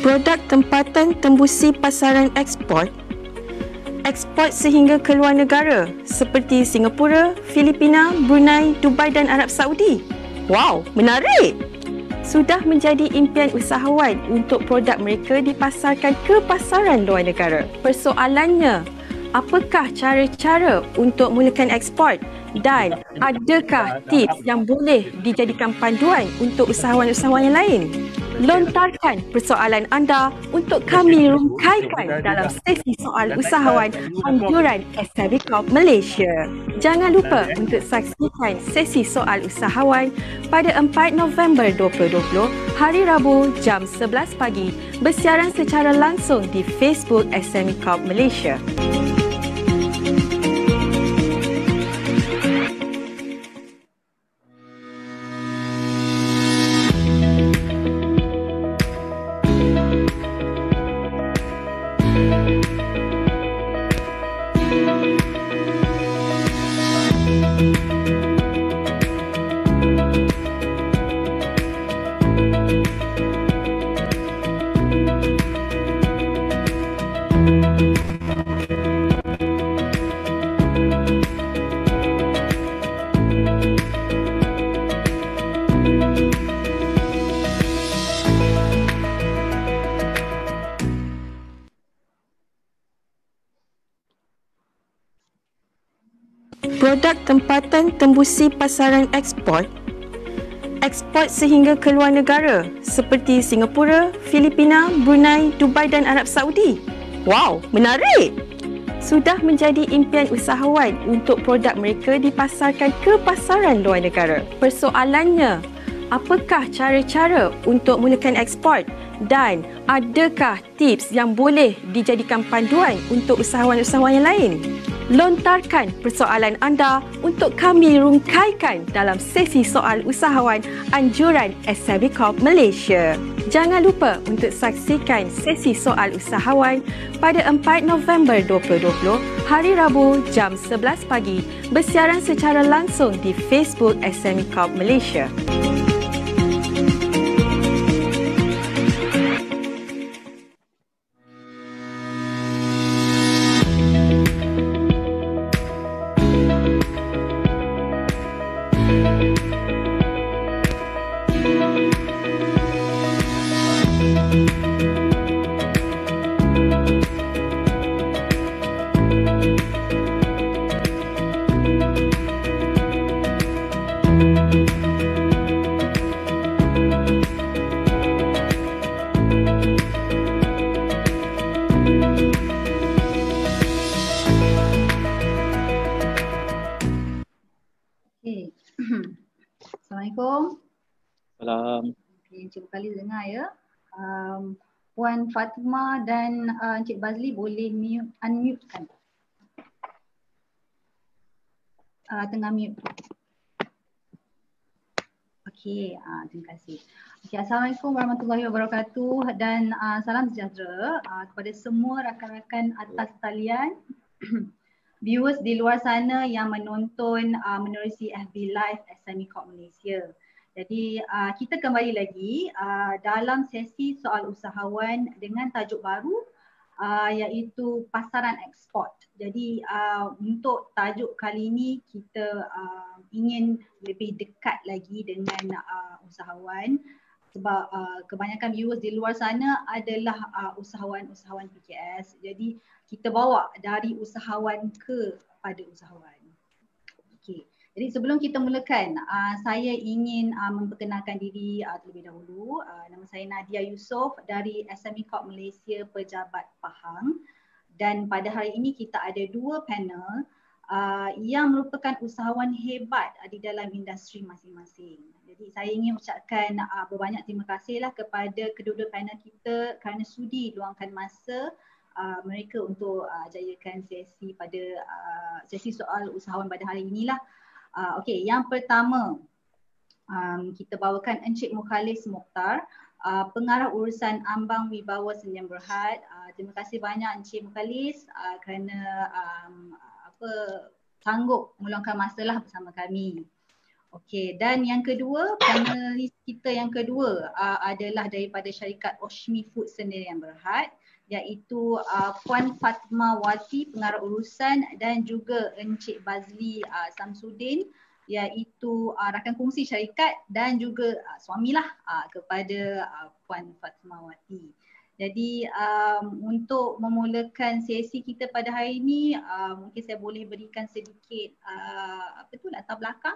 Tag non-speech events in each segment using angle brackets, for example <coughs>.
Produk tempatan tembusi pasaran ekspor ekspor sehingga ke luar negara seperti Singapura, Filipina, Brunei, Dubai dan Arab Saudi. Wow, menarik! Sudah menjadi impian usahawan untuk produk mereka dipasarkan ke pasaran luar negara. Persoalannya, apakah cara-cara untuk mulakan ekspor dan adakah tips yang boleh dijadikan panduan untuk usahawan-usahawan yang lain? Lontarkan persoalan anda untuk kami rungkaikan dalam sesi soal usahawan anjuran SME Corp Malaysia. Jangan lupa untuk saksikan sesi soal usahawan pada 4 November 2020 hari Rabu jam 11 pagi bersiaran secara langsung di Facebook SME Corp Malaysia. Tembusi pasaran ekspor ekspor sehingga ke luar negara seperti Singapura, Filipina, Brunei, Dubai dan Arab Saudi. Wow, menarik! Sudah menjadi impian usahawan untuk produk mereka dipasarkan ke pasaran luar negara. Persoalannya, apakah cara-cara untuk mulakan ekspor dan adakah tips yang boleh dijadikan panduan untuk usahawan-usahawan yang lain? Lontarkan persoalan anda untuk kami rungkaikan dalam sesi soal usahawan anjuran SME Corp Malaysia. Jangan lupa untuk saksikan sesi soal usahawan pada 4 November 2020 hari Rabu jam 11 pagi bersiaran secara langsung di Facebook SME Corp Malaysia. Puan Fatima dan uh, Encik Bazli boleh mute, unmute kan? Uh, tengah mute. Okey, uh, terima kasih. Okay, Assalamualaikum warahmatullahi wabarakatuh dan uh, salam sejahtera uh, kepada semua rakan-rakan atas talian. <clears throat> Viewers di luar sana yang menonton uh, menerusi FB Live SME Corp Malaysia. Jadi uh, kita kembali lagi uh, dalam sesi soal usahawan dengan tajuk baru uh, iaitu pasaran ekspor. Jadi uh, untuk tajuk kali ini kita uh, ingin lebih dekat lagi dengan uh, usahawan sebab uh, kebanyakan viewers di luar sana adalah uh, usahawan-usahawan PKS. Jadi kita bawa dari usahawan ke pada usahawan. Jadi sebelum kita mulakan, uh, saya ingin uh, memperkenalkan diri uh, terlebih dahulu. Uh, nama saya Nadia Yusof dari SME Corp Malaysia Pejabat Pahang. Dan pada hari ini kita ada dua panel uh, yang merupakan usahawan hebat uh, di dalam industri masing-masing. Jadi saya ingin ucapkan uh, berbanyak terima kasihlah kepada kedua-dua panel kita kerana sudi luangkan masa uh, mereka untuk uh, jayakan sesi pada uh, sesi soal usahawan pada hari inilah. Uh, Okey, yang pertama um, kita bawakan Encik Mukhalis Mukhtar, uh, pengarah urusan Ambang Wibawa Senyum Berhad. Uh, terima kasih banyak Encik Mukhalis uh, kerana um, apa sanggup meluangkan masa lah bersama kami. Okey, dan yang kedua, panelis kita yang kedua uh, adalah daripada syarikat Oshmi Food Sendirian Berhad iaitu uh, Puan Fatma Wati pengarah urusan dan juga Encik Bazli uh, Samsudin iaitu uh, rakan kongsi syarikat dan juga uh, suamilah uh, kepada uh, Puan Fatma Wati. Jadi um, untuk memulakan sesi kita pada hari ini uh, mungkin saya boleh berikan sedikit uh, apa tu latar belakang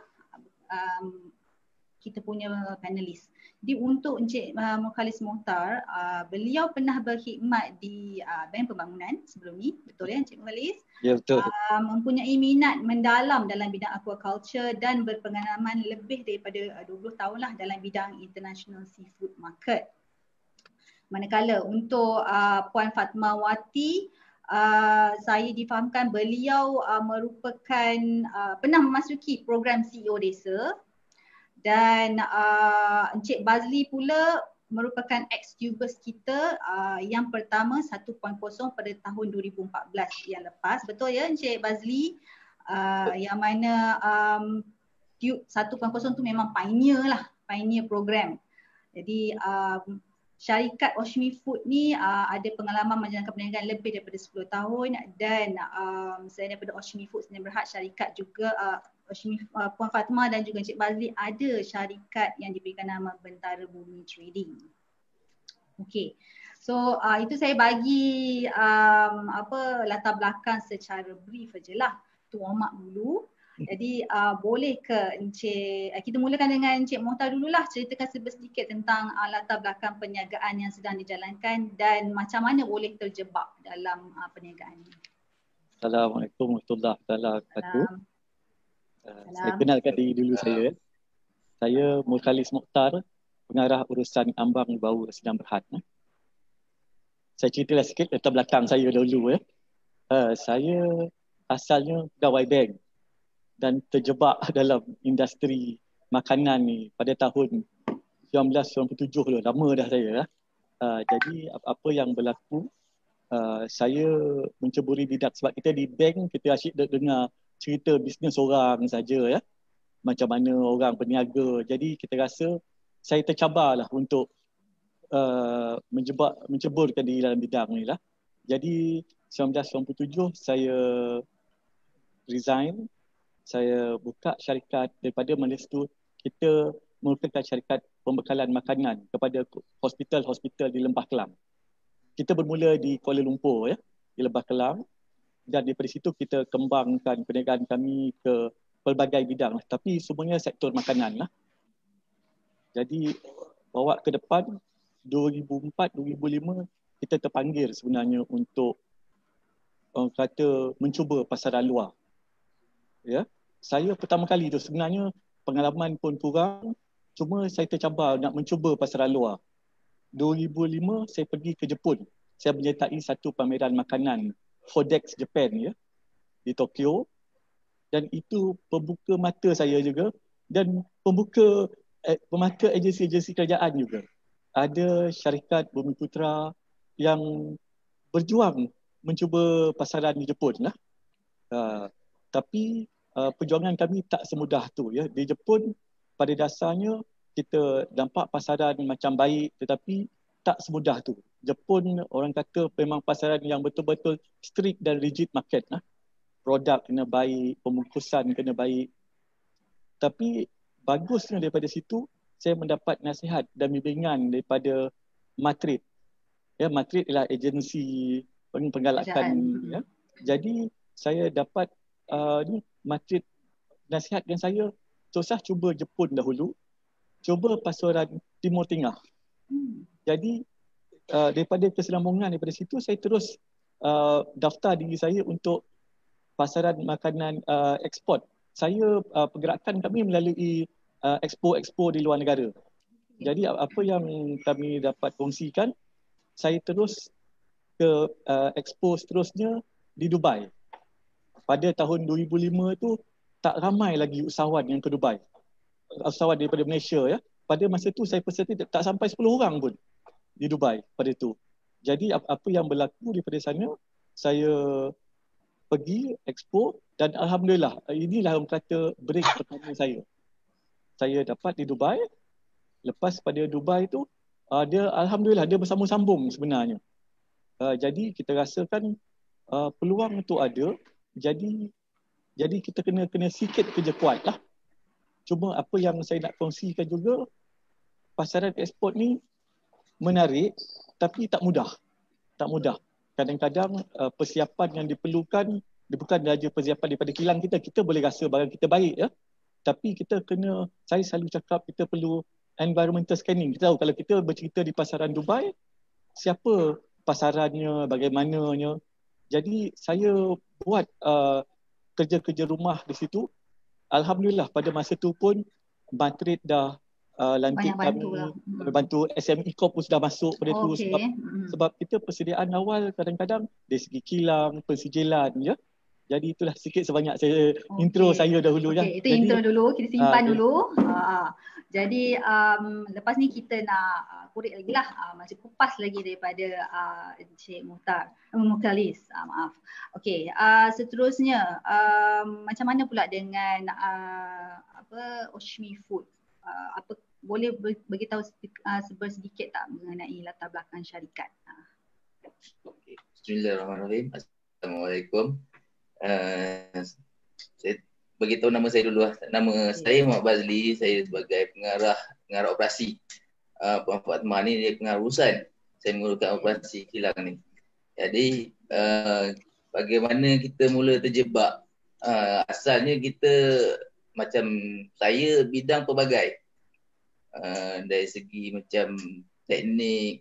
um, kita punya panelis. Jadi untuk Encik uh, Mukhalis Mohtar, uh, beliau pernah berkhidmat di uh, Bank Pembangunan sebelum ni, betul ya Encik Mukhalis? Ya betul. Uh, mempunyai minat mendalam dalam bidang aquaculture dan berpengalaman lebih daripada uh, 20 tahun lah dalam bidang international seafood market. Manakala untuk uh, Puan Fatma Wati, uh, saya difahamkan beliau uh, merupakan uh, pernah memasuki program CEO Desa dan uh, Encik Bazli pula merupakan ex-tubers kita uh, yang pertama 1.0 pada tahun 2014 yang lepas. Betul ya Encik Bazli? Uh, yang mana um, tube 1.0 tu memang pioneer lah, pioneer program. Jadi um, syarikat Oshmi Food ni uh, ada pengalaman menjalankan perniagaan lebih daripada 10 tahun dan um, selain daripada Oshmi Food sendiri berhad syarikat juga uh, Puan Fatma dan juga Encik Bazli ada syarikat yang diberikan nama Bentara Bumi Trading. Okay. So uh, itu saya bagi um, apa latar belakang secara brief ajalah. Tu warm up dulu. Jadi uh, boleh ke Encik, uh, kita mulakan dengan Encik Mohtar dululah ceritakan sedikit tentang uh, latar belakang perniagaan yang sedang dijalankan dan macam mana boleh terjebak dalam uh, perniagaan ini. Assalamualaikum warahmatullahi wabarakatuh. Uh, saya kenalkan diri dulu saya. Saya Murkhalis Mokhtar, pengarah urusan ambang bau sedang berhad. Eh. Saya ceritalah sikit latar belakang saya dulu. Eh. Uh, saya asalnya pegawai bank dan terjebak <laughs> dalam industri makanan ni pada tahun 1997 dulu lama dah saya uh, jadi apa yang berlaku uh, saya menceburi bidak sebab kita di bank kita asyik dengar cerita bisnes orang saja ya. Macam mana orang berniaga jadi kita rasa saya tercabarlah untuk uh, menjebak menceburkan diri dalam bidang ni lah. Jadi 1997 saya resign. Saya buka syarikat daripada Malaysia tu. Kita merupakan syarikat pembekalan makanan kepada hospital-hospital di Lembah Kelang. Kita bermula di Kuala Lumpur ya, di Lembah Kelang dan daripada situ kita kembangkan perniagaan kami ke pelbagai bidang lah. tapi semuanya sektor makanan lah. Jadi bawa ke depan 2004-2005 kita terpanggil sebenarnya untuk orang kata mencuba pasaran luar ya? Saya pertama kali tu sebenarnya pengalaman pun kurang. Cuma saya tercabar nak mencuba pasaran luar 2005 saya pergi ke Jepun. Saya menyertai satu pameran makanan Fodex Japan ya di Tokyo dan itu pembuka mata saya juga dan pembuka eh, pemata agensi-agensi kerajaan juga ada syarikat Bumi Putra yang berjuang mencuba pasaran di Jepun lah. Uh, tapi uh, perjuangan kami tak semudah tu ya. Di Jepun pada dasarnya kita nampak pasaran macam baik tetapi tak semudah tu. Jepun orang kata memang pasaran yang betul-betul strict dan rigid market lah. Produk kena baik, pembungkusan kena baik. Tapi bagusnya daripada situ saya mendapat nasihat dan bimbingan daripada Matrid. Ya, Matrid ialah agensi penggalakan ya. Jadi saya dapat uh, ni Madrid nasihatkan saya susah cuba Jepun dahulu cuba pasaran Timur Tengah hmm. jadi uh, daripada kesinambungan daripada situ saya terus uh, daftar diri saya untuk pasaran makanan uh, ekspor saya uh, pergerakan kami melalui uh, expo-expo di luar negara jadi apa yang kami dapat kongsikan saya terus ke uh, expo seterusnya di Dubai pada tahun 2005 tu tak ramai lagi usahawan yang ke Dubai. Usahawan daripada Malaysia ya. Pada masa tu saya peserta tak sampai 10 orang pun di Dubai pada tu. Jadi apa yang berlaku daripada sana saya pergi expo dan alhamdulillah inilah orang kata break <coughs> pertama saya. saya dapat di Dubai. Lepas pada Dubai tu uh, dia alhamdulillah dia bersambung-sambung sebenarnya. Uh, jadi kita rasakan uh, peluang tu ada. Jadi jadi kita kena kena sikit kerja kuat lah. Cuma apa yang saya nak kongsikan juga pasaran ekspor ni menarik tapi tak mudah. Tak mudah. Kadang-kadang uh, persiapan yang diperlukan dia bukan saja persiapan daripada kilang kita. Kita boleh rasa barang kita baik ya. Tapi kita kena, saya selalu cakap kita perlu environmental scanning. Kita tahu kalau kita bercerita di pasaran Dubai, siapa pasarannya, bagaimananya. Jadi saya buat uh, kerja-kerja rumah di situ. Alhamdulillah pada masa tu pun Madrid dah uh, lantik kami lah. Hmm. bantu SME Corp pun sudah masuk pada oh, tu okay. sebab, hmm. sebab kita persediaan awal kadang-kadang dari segi kilang, pensijilan ya. Jadi itulah sikit sebanyak saya okay. intro saya dahulu okay. ya. Itu Jadi, intro dulu, kita simpan uh, dulu. Uh, jadi um, lepas ni kita nak uh, korek lagi lah, uh, masih kupas lagi daripada uh, Encik Muhtar, uh, Muhtalis, uh, maaf. Okay, uh, seterusnya um, macam mana pula dengan uh, apa Oshmi Food? Uh, apa boleh beritahu uh, sedikit tak mengenai latar belakang syarikat? Uh. Okay. Bismillahirrahmanirrahim. Assalamualaikum. Uh, saya beritahu nama saya dulu lah. Nama okay. saya Muhammad Bazli, saya sebagai pengarah pengarah operasi. Uh, Puan Fatma ni dia pengarah urusan. Saya menguruskan operasi kilang ni. Jadi uh, bagaimana kita mula terjebak? Uh, asalnya kita macam saya bidang pelbagai. Uh, dari segi macam teknik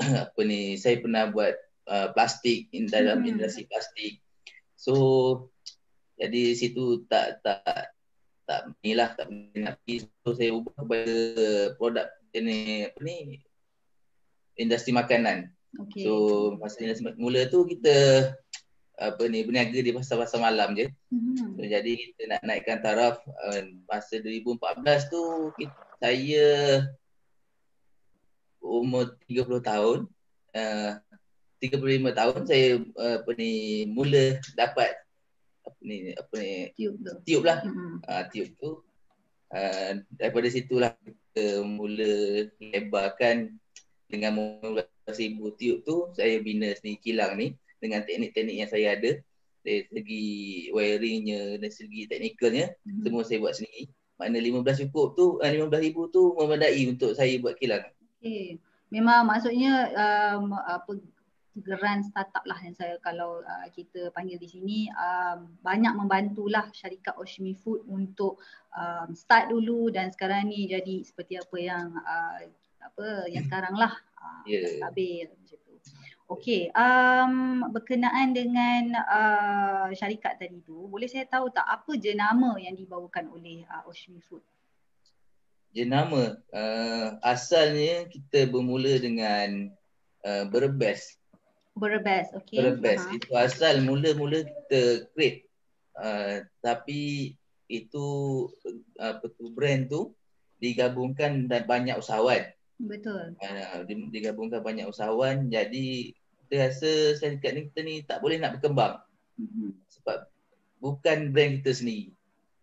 <clears throat> apa ni saya pernah buat uh, plastik in dalam hmm. industri plastik So jadi situ tak tak tak inilah tak nak so saya ubah kepada produk ini apa ni industri makanan. Okay. So masa industri mula tu kita apa ni berniaga di pasar-pasar malam je. Mm-hmm. So, jadi kita nak naikkan taraf uh, masa 2014 tu kita, saya umur 30 tahun. Uh, 35 tahun saya uh, apa ni mula dapat apa ni apa ni tiup tu. Tiup lah. Mm-hmm. Uh, tiup tu. Uh, daripada situlah kita mula lebarkan dengan mula seribu tiup tu saya bina sendiri kilang ni dengan teknik-teknik yang saya ada dari segi wiringnya dan segi teknikalnya mm-hmm. semua saya buat sendiri. Mana 15 cukup tu, uh, 15 ribu tu memadai untuk saya buat kilang. Okay. Memang maksudnya um, apa geran startup lah yang saya kalau uh, kita panggil di sini um, banyak membantulah syarikat Oshmi Food untuk um, start dulu dan sekarang ni jadi seperti apa yang uh, apa yang sekarang lah uh, yeah. stabil macam. Okey, um, berkenaan dengan uh, syarikat tadi tu, boleh saya tahu tak apa jenama yang dibawakan oleh uh, Oshmi Food? Jenama, uh, asalnya kita bermula dengan uh, Berbest Berbest, okay. Berbest. Uh-huh. Itu asal mula-mula kita create. Uh, tapi itu apa tu brand tu digabungkan dan banyak usahawan. Betul. Uh, digabungkan banyak usahawan jadi kita rasa syarikat ni kita ni tak boleh nak berkembang. Uh-huh. Sebab bukan brand kita sendiri.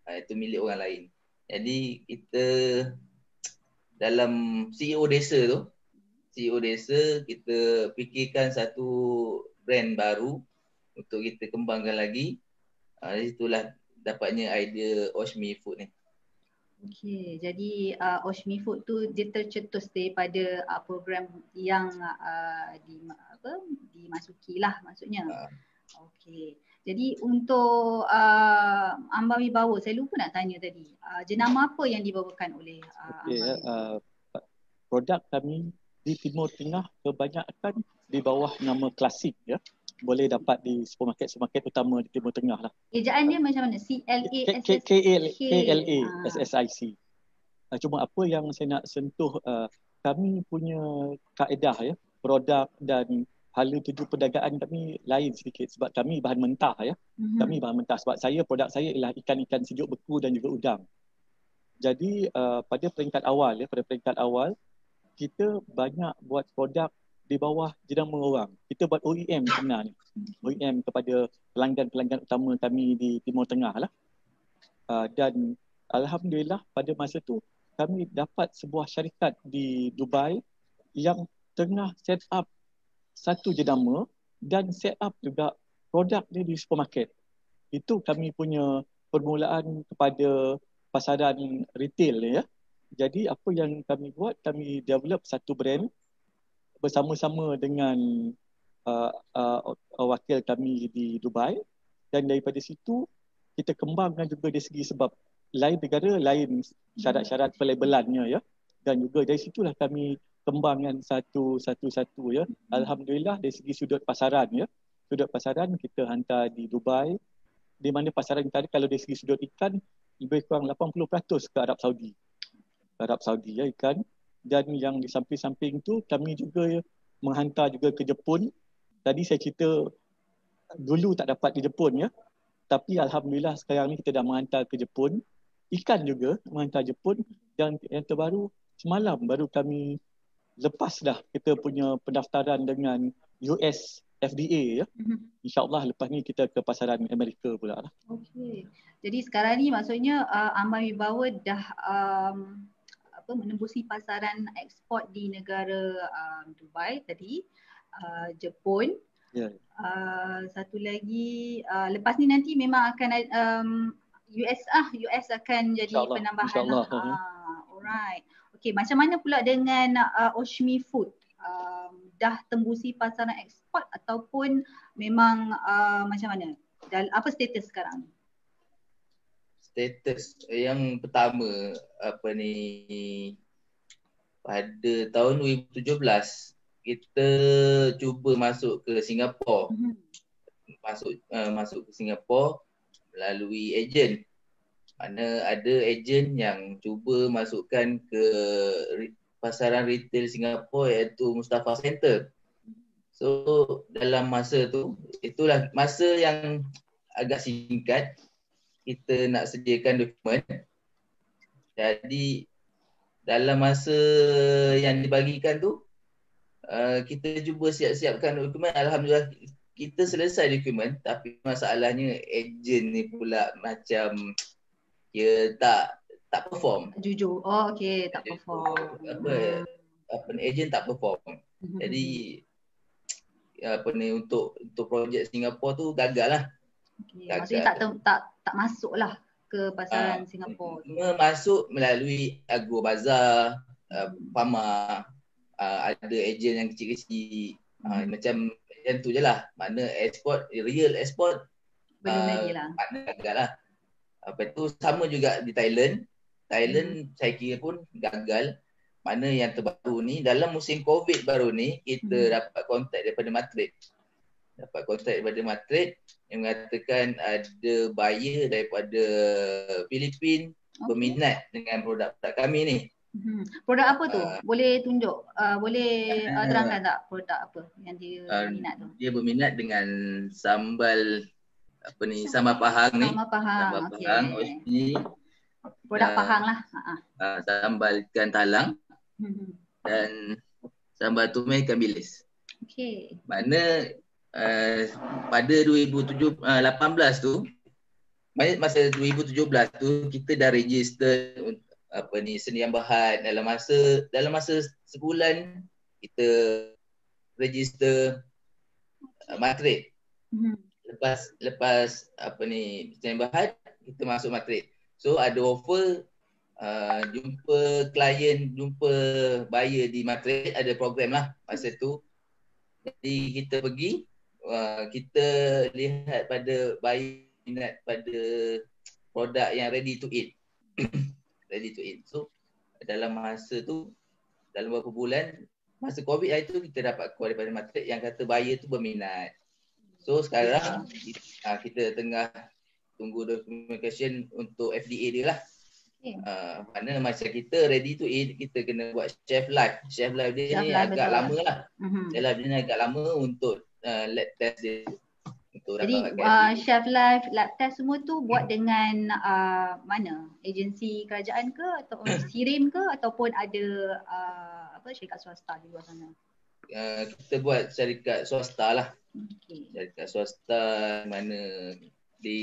Uh, itu milik orang lain. Jadi kita dalam CEO desa tu CEO desa kita fikirkan satu brand baru untuk kita kembangkan lagi. Dari situlah dapatnya idea Oshmi Food ni. Okay, jadi uh, Oshmi Food tu dia tercetus daripada uh, program yang uh, di apa dimasuki lah maksudnya. Uh. Okay. Jadi untuk uh, Ambawi Bawa, saya lupa nak tanya tadi. Uh, jenama apa yang dibawakan oleh uh, okay, Ambawi? Uh, produk kami di Timur Tengah kebanyakan di bawah nama klasik ya boleh dapat di supermarket-supermarket utama di Timur Tengah lah. Ejaan dia macam mana? C L A S S K L A S S I C. Ah, cuma apa yang saya nak sentuh uh, kami punya kaedah ya produk dan hala tuju perdagangan kami lain sedikit sebab kami bahan mentah ya. Mm-hmm. Kami bahan mentah sebab saya produk saya ialah ikan-ikan sejuk beku dan juga udang. Jadi uh, pada peringkat awal ya pada peringkat awal kita banyak buat produk di bawah jenama orang. Kita buat OEM sebenarnya. OEM kepada pelanggan-pelanggan utama kami di Timur Tengah lah. Uh, dan Alhamdulillah pada masa tu kami dapat sebuah syarikat di Dubai yang tengah set up satu jenama dan set up juga produk dia di supermarket. Itu kami punya permulaan kepada pasaran retail ya. Jadi apa yang kami buat, kami develop satu brand bersama-sama dengan uh, uh, wakil kami di Dubai. Dan daripada situ kita kembangkan juga dari segi sebab lain negara lain syarat-syarat pelabelannya ya. Dan juga dari situlah kami kembangkan satu satu satu ya. Alhamdulillah dari segi sudut pasaran ya. Sudut pasaran kita hantar di Dubai. Di mana pasaran kita kalau dari segi sudut ikan lebih kurang 80% ke Arab Saudi. Arab Saudi ya ikan dan yang di samping-samping tu kami juga menghantar juga ke Jepun tadi saya cerita dulu tak dapat di Jepun ya tapi alhamdulillah sekarang ni kita dah menghantar ke Jepun ikan juga menghantar Jepun dan yang terbaru semalam baru kami lepas dah kita punya pendaftaran dengan US FDA ya. Mm-hmm. InsyaAllah lepas ni kita ke pasaran Amerika pula lah. Okey. Jadi sekarang ni maksudnya uh, Amal Wibawa dah um, apa menembusi pasaran ekspor di negara um, Dubai tadi, uh, Jepun. Yeah. Uh, satu lagi uh, lepas ni nanti memang akan um, US ah US akan jadi InsyaAllah. penambahan. Insya-Allah. Lah. Uh, alright. Okay, macam mana pula dengan uh, Oshmi Food? Um, dah tembusi pasaran ekspor ataupun memang uh, macam mana? Dan apa status sekarang? Status yang pertama apa ni pada tahun 2017 kita cuba masuk ke Singapura. Mm-hmm. Masuk uh, masuk ke Singapura melalui ejen mana ada ejen yang cuba masukkan ke pasaran retail Singapura iaitu Mustafa Center. So dalam masa tu itulah masa yang agak singkat kita nak sediakan dokumen. Jadi dalam masa yang dibagikan tu uh, kita cuba siap-siapkan dokumen alhamdulillah kita selesai dokumen tapi masalahnya ejen ni pula macam dia tak tak perform. Jujur. Oh okey, tak perform. Apa apa ni agent tak perform. Mm-hmm. Jadi apa ni untuk untuk projek Singapura tu gagal lah. Okay. Maksudnya tak tak tak masuk lah ke pasaran uh, Singapura tu. Masuk melalui Agro Bazaar, uh, Pama, uh, ada ejen yang kecil-kecil. Uh, hmm. Macam macam tu je lah. Mana export, real export. Belum uh, lagi lah. Gagal lah apa tu sama juga di Thailand. Thailand hmm. saya kira pun gagal. Mana yang terbaru ni dalam musim Covid baru ni kita hmm. dapat kontak daripada Madrid. Dapat kontak daripada Madrid yang mengatakan ada buyer daripada Filipin okay. berminat dengan produk-produk kami ni. Hmm. Produk apa tu? Uh, boleh tunjuk? Uh, boleh uh, terangkan tak produk apa yang dia uh, minat tu? Dia berminat dengan sambal apa ni sambal pahang ni sambal pahang sambal okay. pahang ni produk uh, pahang lah uh, sambal ikan talang hmm. dan sambal tumis ikan bilis okey mana uh, pada 2018 uh, tu masa 2017 tu kita dah register apa ni senian bahan dalam masa dalam masa sebulan kita register uh, matrik hmm lepas lepas apa ni Sdn Bahad kita masuk matrik. So ada offer uh, jumpa klien, jumpa buyer di matrik ada program lah masa tu. Jadi kita pergi uh, kita lihat pada buyer minat pada produk yang ready to eat. <coughs> ready to eat. So dalam masa tu dalam beberapa bulan masa covid itu kita dapat call daripada matrik yang kata buyer tu berminat. So sekarang uh, kita tengah tunggu documentation untuk FDA dia lah. Okay. Uh, mana macam kita ready to eat, kita kena buat chef live. Chef live dia chef ni live agak betul. lama lah. Uh-huh. Chef live dia ni agak lama untuk uh, lab test dia. Untuk Jadi uh, chef live, lab test semua tu buat dengan uh, mana? Agensi kerajaan ke atau <coughs> sirim ke ataupun ada uh, apa syarikat swasta di luar sana? Uh, kita buat syarikat swasta lah. Okay. Syarikat swasta mana di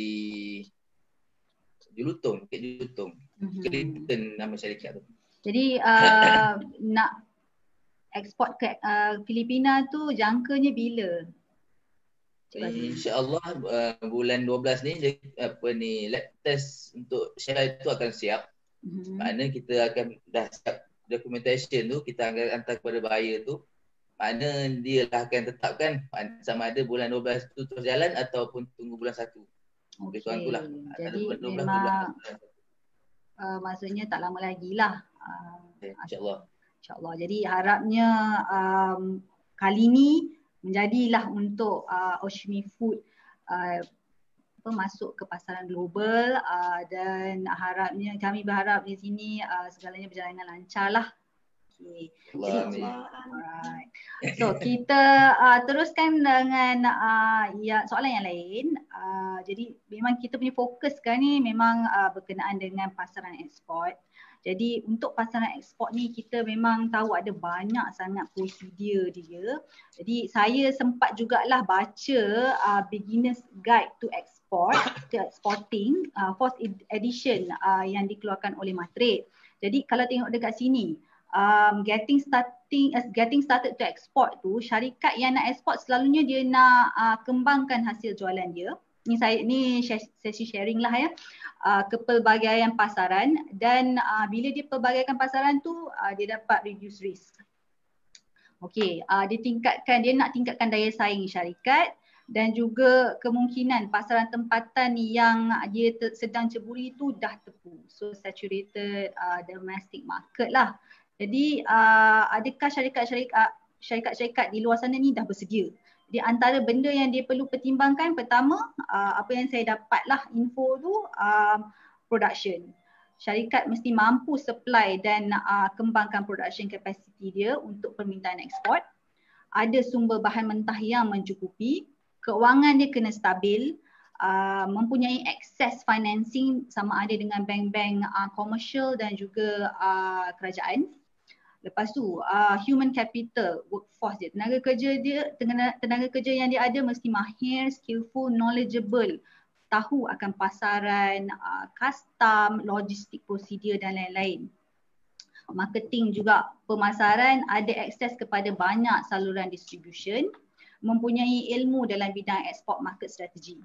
Julutong, Bukit Julutong. Mhm. Clinton nama syarikat tu. Jadi uh, <coughs> nak ekspor ke uh, Filipina tu jangkanya bila? InsyaAllah uh, bulan 12 ni apa ni lab test untuk Syah itu akan siap. Mhm. Makna kita akan dah siap documentation tu kita akan hantar kepada buyer tu. Makna dia lah akan tetapkan sama ada bulan 12 tu terus jalan ataupun tunggu bulan 1. Lebih kurang tu lah. Antara Jadi bulan 12 tu memang bulan uh, maksudnya tak lama lagi lah. Uh, InsyaAllah. InsyaAllah. Jadi harapnya um, kali ni menjadilah untuk uh, Oshmi Food uh, apa, masuk ke pasaran global uh, dan harapnya kami berharap di sini uh, segalanya berjalan dengan lancar lah. Okay. Jadi. Alright. So kita uh, teruskan dengan uh, ya, soalan yang lain. Uh, jadi memang kita punya fokus sekarang ni memang uh, berkenaan dengan pasaran ekspor. Jadi untuk pasaran ekspor ni kita memang tahu ada banyak sangat prosedur dia. Jadi saya sempat jugalah baca uh, Beginner's Guide to Export, to Exporting, uh, ed- edition uh, yang dikeluarkan oleh Matrade. Jadi kalau tengok dekat sini, um, getting starting as getting started to export tu syarikat yang nak ekspor selalunya dia nak uh, kembangkan hasil jualan dia ni saya ni sesi sharing lah ya uh, ke pelbagaian pasaran dan uh, bila dia pelbagaikan pasaran tu uh, dia dapat reduce risk Okey, uh, dia tingkatkan dia nak tingkatkan daya saing syarikat dan juga kemungkinan pasaran tempatan yang dia te- sedang ceburi tu dah tepu. So saturated uh, domestic market lah. Jadi uh, adakah syarikat-syarikat syarikat-syarikat di luar sana ni dah bersedia? Di antara benda yang dia perlu pertimbangkan pertama uh, apa yang saya dapat lah info tu uh, production. Syarikat mesti mampu supply dan uh, kembangkan production capacity dia untuk permintaan ekspor. Ada sumber bahan mentah yang mencukupi, keuangan dia kena stabil, uh, mempunyai access financing sama ada dengan bank-bank uh, komersial dan juga uh, kerajaan. Lepas tu uh, human capital, workforce dia, tenaga kerja dia, tenaga, tenaga kerja yang dia ada mesti mahir, skillful, knowledgeable, tahu akan pasaran, uh, custom, logistik prosedur dan lain-lain. Marketing juga pemasaran ada akses kepada banyak saluran distribution, mempunyai ilmu dalam bidang export market strategy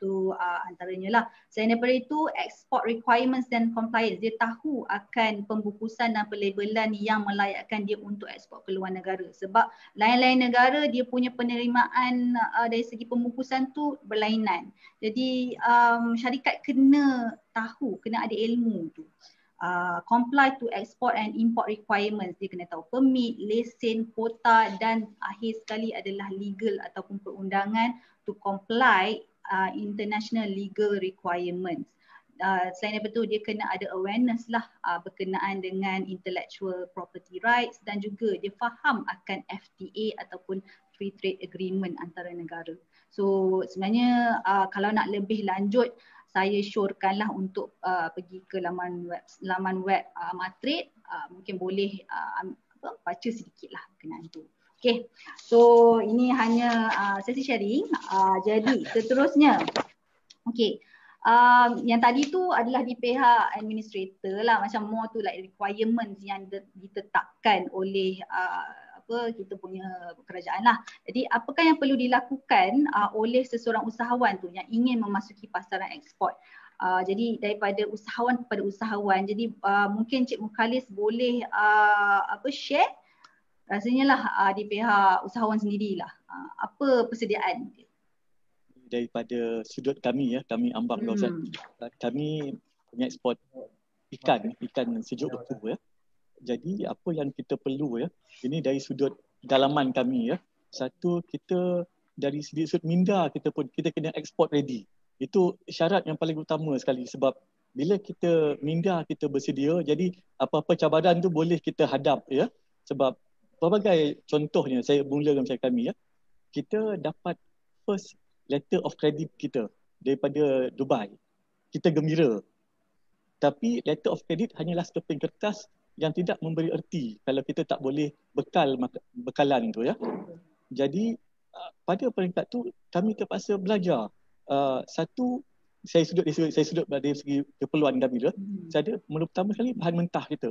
itu uh, antaranya lah. Selain daripada itu, export requirements dan compliance. Dia tahu akan pembukusan dan pelabelan yang melayakkan dia untuk ekspor ke luar negara. Sebab lain-lain negara dia punya penerimaan uh, dari segi pembukusan tu berlainan. Jadi um, syarikat kena tahu, kena ada ilmu tu. Uh, comply to export and import requirements. Dia kena tahu permit, lesen, kuota dan akhir sekali adalah legal ataupun perundangan to comply uh, international legal requirements. Uh, selain daripada itu dia kena ada awareness lah uh, berkenaan dengan intellectual property rights dan juga dia faham akan FTA ataupun free trade agreement antara negara. So sebenarnya uh, kalau nak lebih lanjut saya syorkanlah untuk uh, pergi ke laman web laman web uh, Matrade uh, mungkin boleh uh, apa, baca sedikit lah berkenaan tu. Okay, so ini hanya uh, sesi sharing. Uh, jadi seterusnya, okay, um, yang tadi tu adalah di pihak administrator lah macam more tu like requirements yang ditetapkan oleh uh, apa kita punya kerajaan lah. Jadi apakah yang perlu dilakukan uh, oleh seseorang usahawan tu yang ingin memasuki pasaran ekspor? Uh, jadi daripada usahawan kepada usahawan. Jadi uh, mungkin Cik Mukalis boleh uh, apa share rasanya lah uh, di pihak usahawan sendirilah. Uh, apa persediaan dia? Daripada sudut kami ya, kami ambang Hmm. kawasan. Kami pengeksport ikan, ikan sejuk beku ya. Jadi apa yang kita perlu ya, ini dari sudut dalaman kami ya. Satu kita dari sudut minda kita pun kita kena export ready. Itu syarat yang paling utama sekali sebab bila kita minda kita bersedia jadi apa-apa cabaran tu boleh kita hadap ya. Sebab pelbagai contohnya saya mulakan macam kami ya. Kita dapat first letter of credit kita daripada Dubai. Kita gembira. Tapi letter of credit hanyalah sekeping kertas yang tidak memberi erti kalau kita tak boleh bekal bekalan tu ya. Jadi uh, pada peringkat tu kami terpaksa belajar uh, satu saya sudut dari sudut, saya sudut dari segi keperluan kami tu. Hmm. Saya ada pertama sekali bahan mentah kita.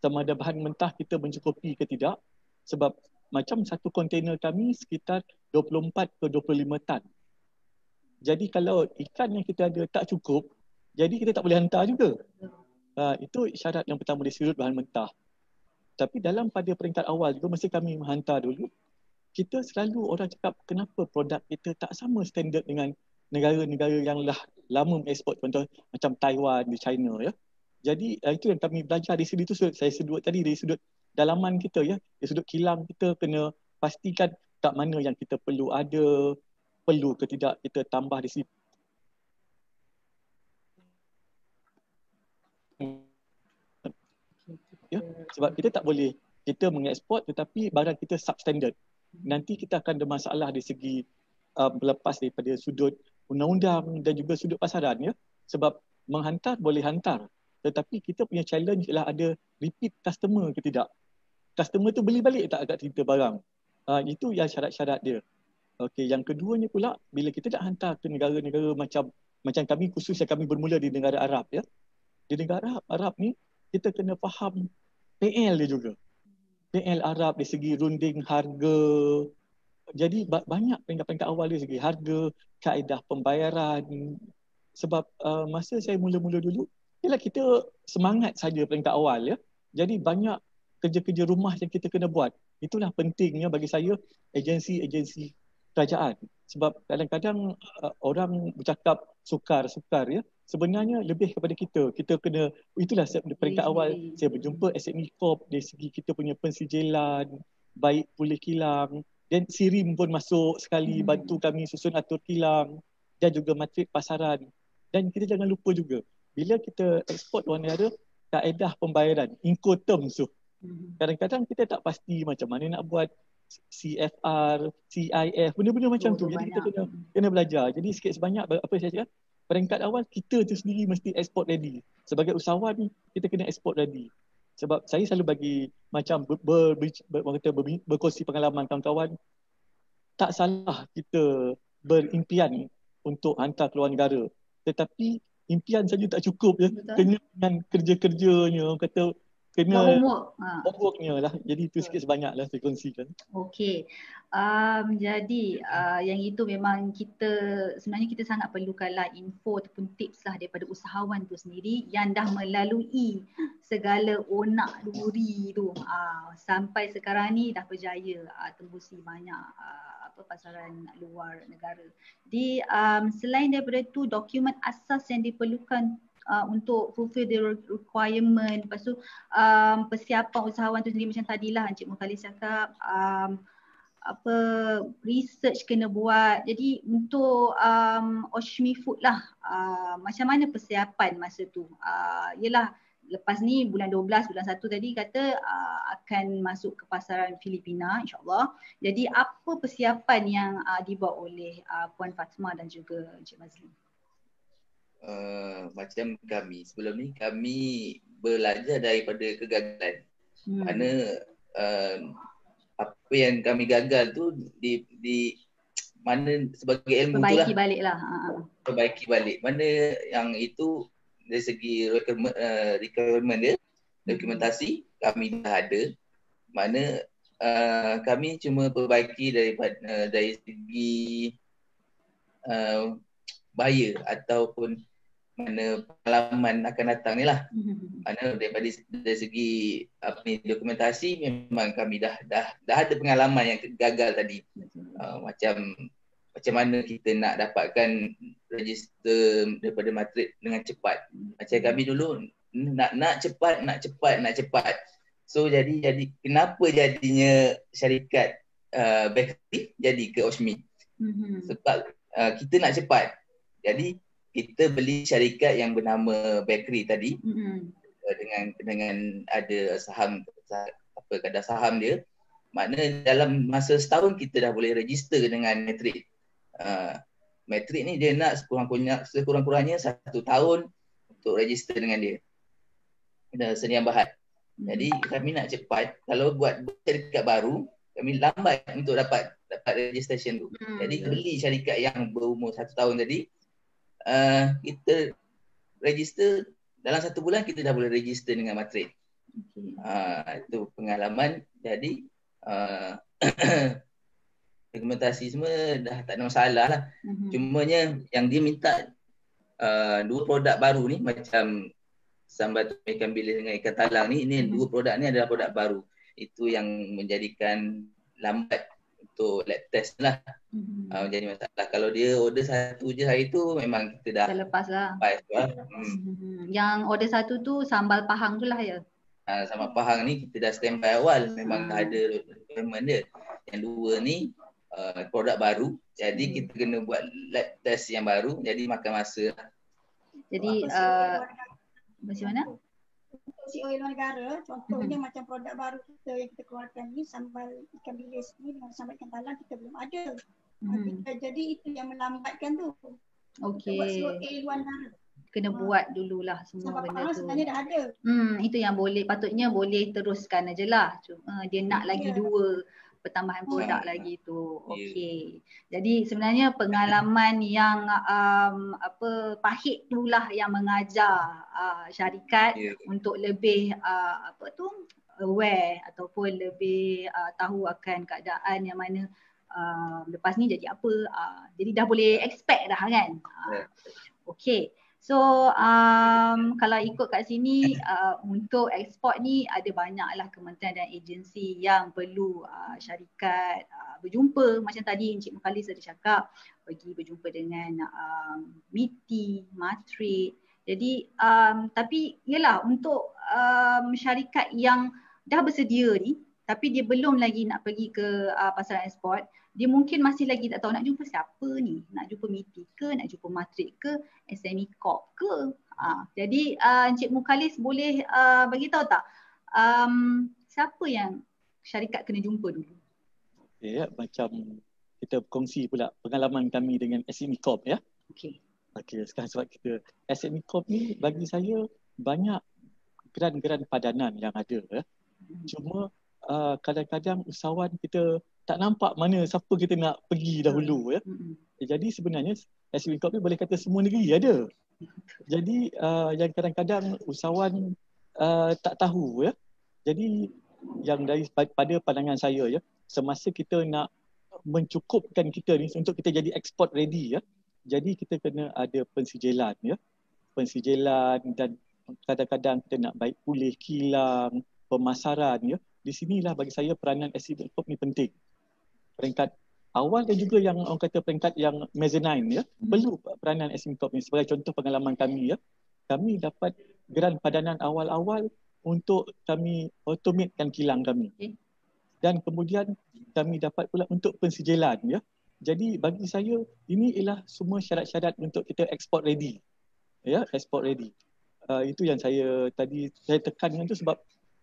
Sama ada bahan mentah kita mencukupi ke tidak. Sebab macam satu kontainer kami sekitar 24 ke 25 tan. Jadi kalau ikan yang kita ada tak cukup, jadi kita tak boleh hantar juga. Ha, itu syarat yang pertama dari sudut bahan mentah. Tapi dalam pada peringkat awal juga masa kami menghantar dulu, kita selalu orang cakap kenapa produk kita tak sama standard dengan negara-negara yang lah lama mengeksport contoh macam Taiwan di China ya. Jadi uh, itu yang kami belajar di sini tu saya sebut tadi dari sudut dalaman kita ya, dari sudut kilang kita kena pastikan tak mana yang kita perlu ada, perlu ke tidak kita tambah di sini. Ya, sebab kita tak boleh kita mengeksport tetapi barang kita substandard. Nanti kita akan ada masalah dari segi uh, berlepas daripada sudut undang-undang dan juga sudut pasaran ya. Sebab menghantar boleh hantar tetapi kita punya challenge ialah ada repeat customer ke tidak. Customer tu beli balik tak agak kita barang. Uh, itu yang syarat-syarat dia. Okey, yang keduanya pula bila kita nak hantar ke negara-negara macam macam kami khususnya kami bermula di negara Arab ya. Di negara Arab, Arab ni kita kena faham PL dia juga. PL Arab dari segi runding harga. Jadi banyak peringkat-peringkat awal dari segi harga, kaedah pembayaran. Sebab uh, masa saya mula-mula dulu, ialah kita semangat saja peringkat awal ya. Jadi banyak kerja-kerja rumah yang kita kena buat. Itulah pentingnya bagi saya agensi-agensi kerajaan. Sebab kadang-kadang uh, orang bercakap sukar-sukar ya sebenarnya lebih kepada kita. Kita kena, itulah peringkat awal saya berjumpa SME Corp dari segi kita punya pensijilan, baik pulih kilang, dan Sirim pun masuk sekali hmm. bantu kami susun atur kilang dan juga matrik pasaran. Dan kita jangan lupa juga, bila kita ekspor luar negara, kaedah pembayaran, Incoterms tu. Hmm. Kadang-kadang kita tak pasti macam mana nak buat CFR, CIF, benda-benda macam oh, tu. Jadi kita kena, kena belajar. Jadi sikit sebanyak apa saya cakap, peringkat awal kita tu sendiri mesti export ready. Sebagai usahawan kita kena export ready. Sebab saya selalu bagi macam ber, ber, ber, ber, ber, ber, berkongsi pengalaman kawan-kawan tak salah kita berimpian untuk hantar keluar negara. Tetapi impian saja tak cukup ya. Kena dengan kerja-kerjanya kata kena homework. Ha. homeworknya lah. Jadi itu sikit sebanyak lah saya kongsikan. Okey. Um, jadi uh, yang itu memang kita sebenarnya kita sangat perlukanlah info ataupun tips lah daripada usahawan tu sendiri yang dah melalui segala onak duri tu uh, sampai sekarang ni dah berjaya uh, tembusi banyak uh, apa pasaran luar negara. Jadi um, selain daripada tu dokumen asas yang diperlukan uh, untuk fulfill the requirement. Lepas tu um, persiapan usahawan tu sendiri macam tadilah Encik Mukali cakap um, apa research kena buat. Jadi untuk um, Oshmi Food lah uh, macam mana persiapan masa tu? Uh, yelah lepas ni bulan 12 bulan 1 tadi kata uh, akan masuk ke pasaran Filipina insyaallah. Jadi apa persiapan yang uh, dibuat oleh uh, Puan Fatima dan juga Encik Mazli uh, macam kami sebelum ni kami belajar daripada kegagalan. Hmm. Mana uh, apa yang kami gagal tu di di mana sebagai ilmu tu lah. Perbaiki balik lah. Ha. Perbaiki balik. Mana yang itu dari segi requirement, uh, requirement dia, dokumentasi kami dah ada. Mana uh, kami cuma perbaiki daripada uh, dari segi uh, buyer ataupun mana pengalaman akan datang ni lah. Mm-hmm. Mana daripada dari segi apa ni dokumentasi memang kami dah dah dah ada pengalaman yang gagal tadi. Uh, macam macam mana kita nak dapatkan register daripada matrik dengan cepat. Macam kami dulu nak nak cepat, nak cepat, nak cepat. So jadi jadi kenapa jadinya syarikat uh, bakery jadi ke Oshmi? Mm-hmm. Sebab uh, kita nak cepat. Jadi kita beli syarikat yang bernama bakery tadi mm-hmm. dengan dengan ada saham apa kadar saham dia makna dalam masa setahun kita dah boleh register dengan metrik uh, metrik ni dia nak sekurang-kurangnya sekurang-kurangnya satu tahun untuk register dengan dia dan senian bahan mm-hmm. jadi kami nak cepat kalau buat syarikat baru kami lambat untuk dapat dapat registration tu mm-hmm. jadi beli syarikat yang berumur satu tahun tadi uh, kita register dalam satu bulan kita dah boleh register dengan matrik. Okay. Uh, itu pengalaman. Jadi uh, <coughs> dokumentasi semua dah tak ada masalah lah. Uh-huh. Cumanya yang dia minta uh, dua produk baru ni macam sambal ikan bilis dengan ikan talang ni, ini uh-huh. dua produk ni adalah produk baru. Itu yang menjadikan lambat untuk lab test lah mm-hmm. uh, menjadi masalah. Kalau dia order satu je hari tu memang kita dah lepas lah. Lepas lah. Hmm. Mm-hmm. Yang order satu tu sambal pahang tu lah ya? Uh, sambal pahang ni kita dah standby awal memang hmm. ada requirement dia. Yang dua ni uh, produk baru jadi hmm. kita kena buat lab test yang baru jadi makan masa. Jadi uh, macam mana? CEO luar negara, contohnya hmm. macam produk baru kita yang kita keluarkan ni sambal ikan bilis ni dengan sambal ikan talang kita belum ada. Hmm. Jadi itu yang melambatkan tu. Okey. Buat CEO luar negara. Kena ha. buat dululah semua Sebab benda tu. sebenarnya dah ada. Hmm, itu yang boleh patutnya boleh teruskan aja lah. Cuma dia nak yeah. lagi dua pertambahan produk yeah. lagi tu. Okey. Yeah. Jadi sebenarnya pengalaman yang um, apa pahit itulah yang mengajar uh, syarikat yeah. untuk lebih uh, apa tu aware ataupun lebih uh, tahu akan keadaan yang mana uh, lepas ni jadi apa. Uh, jadi dah boleh expect dah kan. Uh, Okey. So um, kalau ikut kat sini uh, untuk ekspor ni ada banyaklah kementerian dan agensi yang perlu uh, syarikat uh, berjumpa macam tadi Encik Mukhalis ada cakap pergi berjumpa dengan um, MITI, MATRID. Jadi um, tapi ialah untuk um, syarikat yang dah bersedia ni tapi dia belum lagi nak pergi ke uh, pasaran ekspor dia mungkin masih lagi tak tahu nak jumpa siapa ni nak jumpa MITI ke nak jumpa Matrik ke SME Corp ke ha. jadi uh, Encik Mukalis boleh uh, bagi tahu tak um, siapa yang syarikat kena jumpa dulu ya macam kita kongsi pula pengalaman kami dengan SME Corp ya okey okey sekarang sebab kita SME Corp ni bagi saya banyak geran-geran padanan yang ada ya. Hmm. cuma uh, kadang-kadang usahawan kita tak nampak mana siapa kita nak pergi dahulu ya. Mm-hmm. Jadi sebenarnya SB Corp ni boleh kata semua negeri ada. <laughs> Jadi uh, yang kadang-kadang usahawan uh, tak tahu ya. Jadi yang dari pada pandangan saya ya, semasa kita nak mencukupkan kita ni untuk kita jadi export ready ya. Jadi kita kena ada pensijilan ya. Pensijilan dan kadang-kadang kita nak baik pulih kilang, pemasaran ya. Di sinilah bagi saya peranan SB Corp ni penting peringkat awal dan juga yang orang kata peringkat yang mezzanine ya. Hmm. perlu peranan asymptom ini sebagai contoh pengalaman kami ya. Kami dapat geran padanan awal-awal untuk kami automatekan kilang kami. Dan kemudian kami dapat pula untuk pensijilan ya. Jadi bagi saya ini ialah semua syarat-syarat untuk kita export ready ya export ready. Uh, itu yang saya tadi saya tekankan tu sebab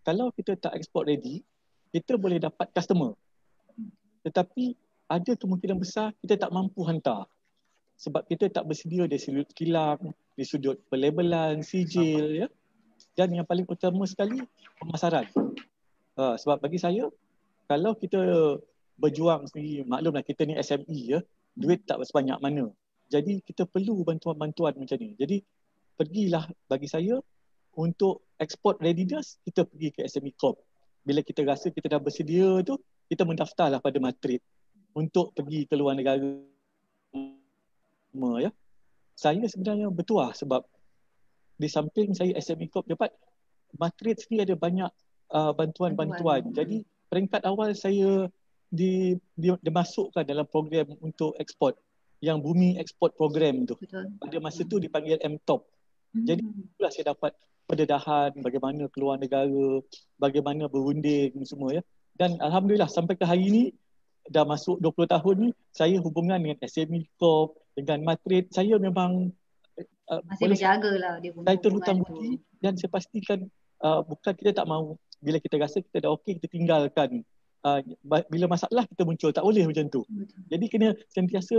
kalau kita tak export ready kita boleh dapat customer tetapi ada kemungkinan besar kita tak mampu hantar sebab kita tak bersedia di sudut kilang, di sudut pelabelan, sijil ya. Dan yang paling utama sekali pemasaran. Uh, sebab bagi saya kalau kita berjuang sendiri maklumlah kita ni SME ya, duit tak sebanyak mana. Jadi kita perlu bantuan-bantuan macam ni. Jadi pergilah bagi saya untuk export readiness kita pergi ke SME Corp. Bila kita rasa kita dah bersedia tu kita mendaftarlah pada Madrid untuk pergi ke luar negara ya. Saya sebenarnya bertuah sebab di samping saya SME Corp dapat Madrid sendiri ada banyak uh, bantuan-bantuan. Jadi peringkat awal saya di, di dimasukkan dalam program untuk ekspor yang Bumi Export Program tu. Betul. Pada masa tu dipanggil M-Top. Hmm. Jadi itulah saya dapat pendedahan bagaimana keluar negara, bagaimana berunding semua ya. Dan Alhamdulillah sampai ke hari ini dah masuk 20 tahun ni saya hubungan dengan SME Corp dengan Madrid. Saya memang uh, masih berjaga lah dia saya terhutang budi dan saya pastikan uh, bukan kita tak mahu bila kita rasa kita dah okey kita tinggalkan. Uh, bila masalah kita muncul. Tak boleh macam tu. Betul. jadi kena sentiasa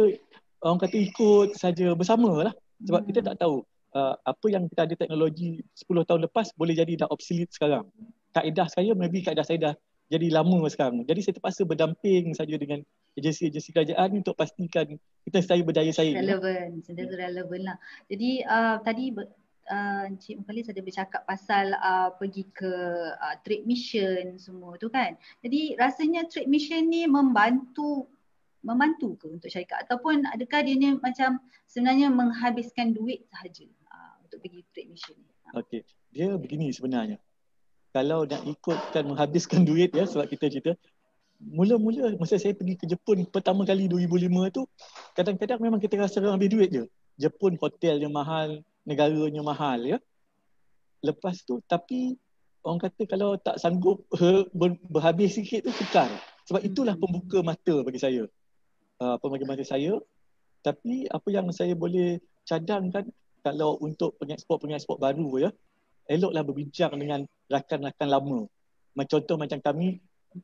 orang kata ikut saja bersama lah sebab hmm. kita tak tahu uh, apa yang kita ada teknologi 10 tahun lepas boleh jadi dah obsolete sekarang. Kaedah saya maybe kaedah saya dah jadi lama sekarang. Jadi saya terpaksa berdamping saja dengan agensi-agensi kerajaan untuk pastikan kita saya berdaya saing. Relevan, sentiasa relevan lah. Jadi uh, tadi uh, Encik Mukhalis ada bercakap pasal uh, pergi ke uh, trade mission semua tu kan. Jadi rasanya trade mission ni membantu membantu ke untuk syarikat ataupun adakah dia ni macam sebenarnya menghabiskan duit sahaja uh, untuk pergi trade mission ni. Okey, dia begini sebenarnya kalau nak ikutkan menghabiskan <laughs> duit ya sebab kita cerita mula-mula masa saya pergi ke Jepun pertama kali 2005 tu kadang-kadang memang kita rasa orang habis duit je. Jepun hotelnya mahal, negaranya mahal ya. Lepas tu tapi orang kata kalau tak sanggup ber, berhabis sikit tu tukar. Sebab itulah pembuka mata bagi saya. Uh, pembuka mata saya. Tapi apa yang saya boleh cadangkan kalau untuk pengekspor-pengekspor baru ya, eloklah berbincang dengan rakan-rakan lama. Macam contoh macam kami,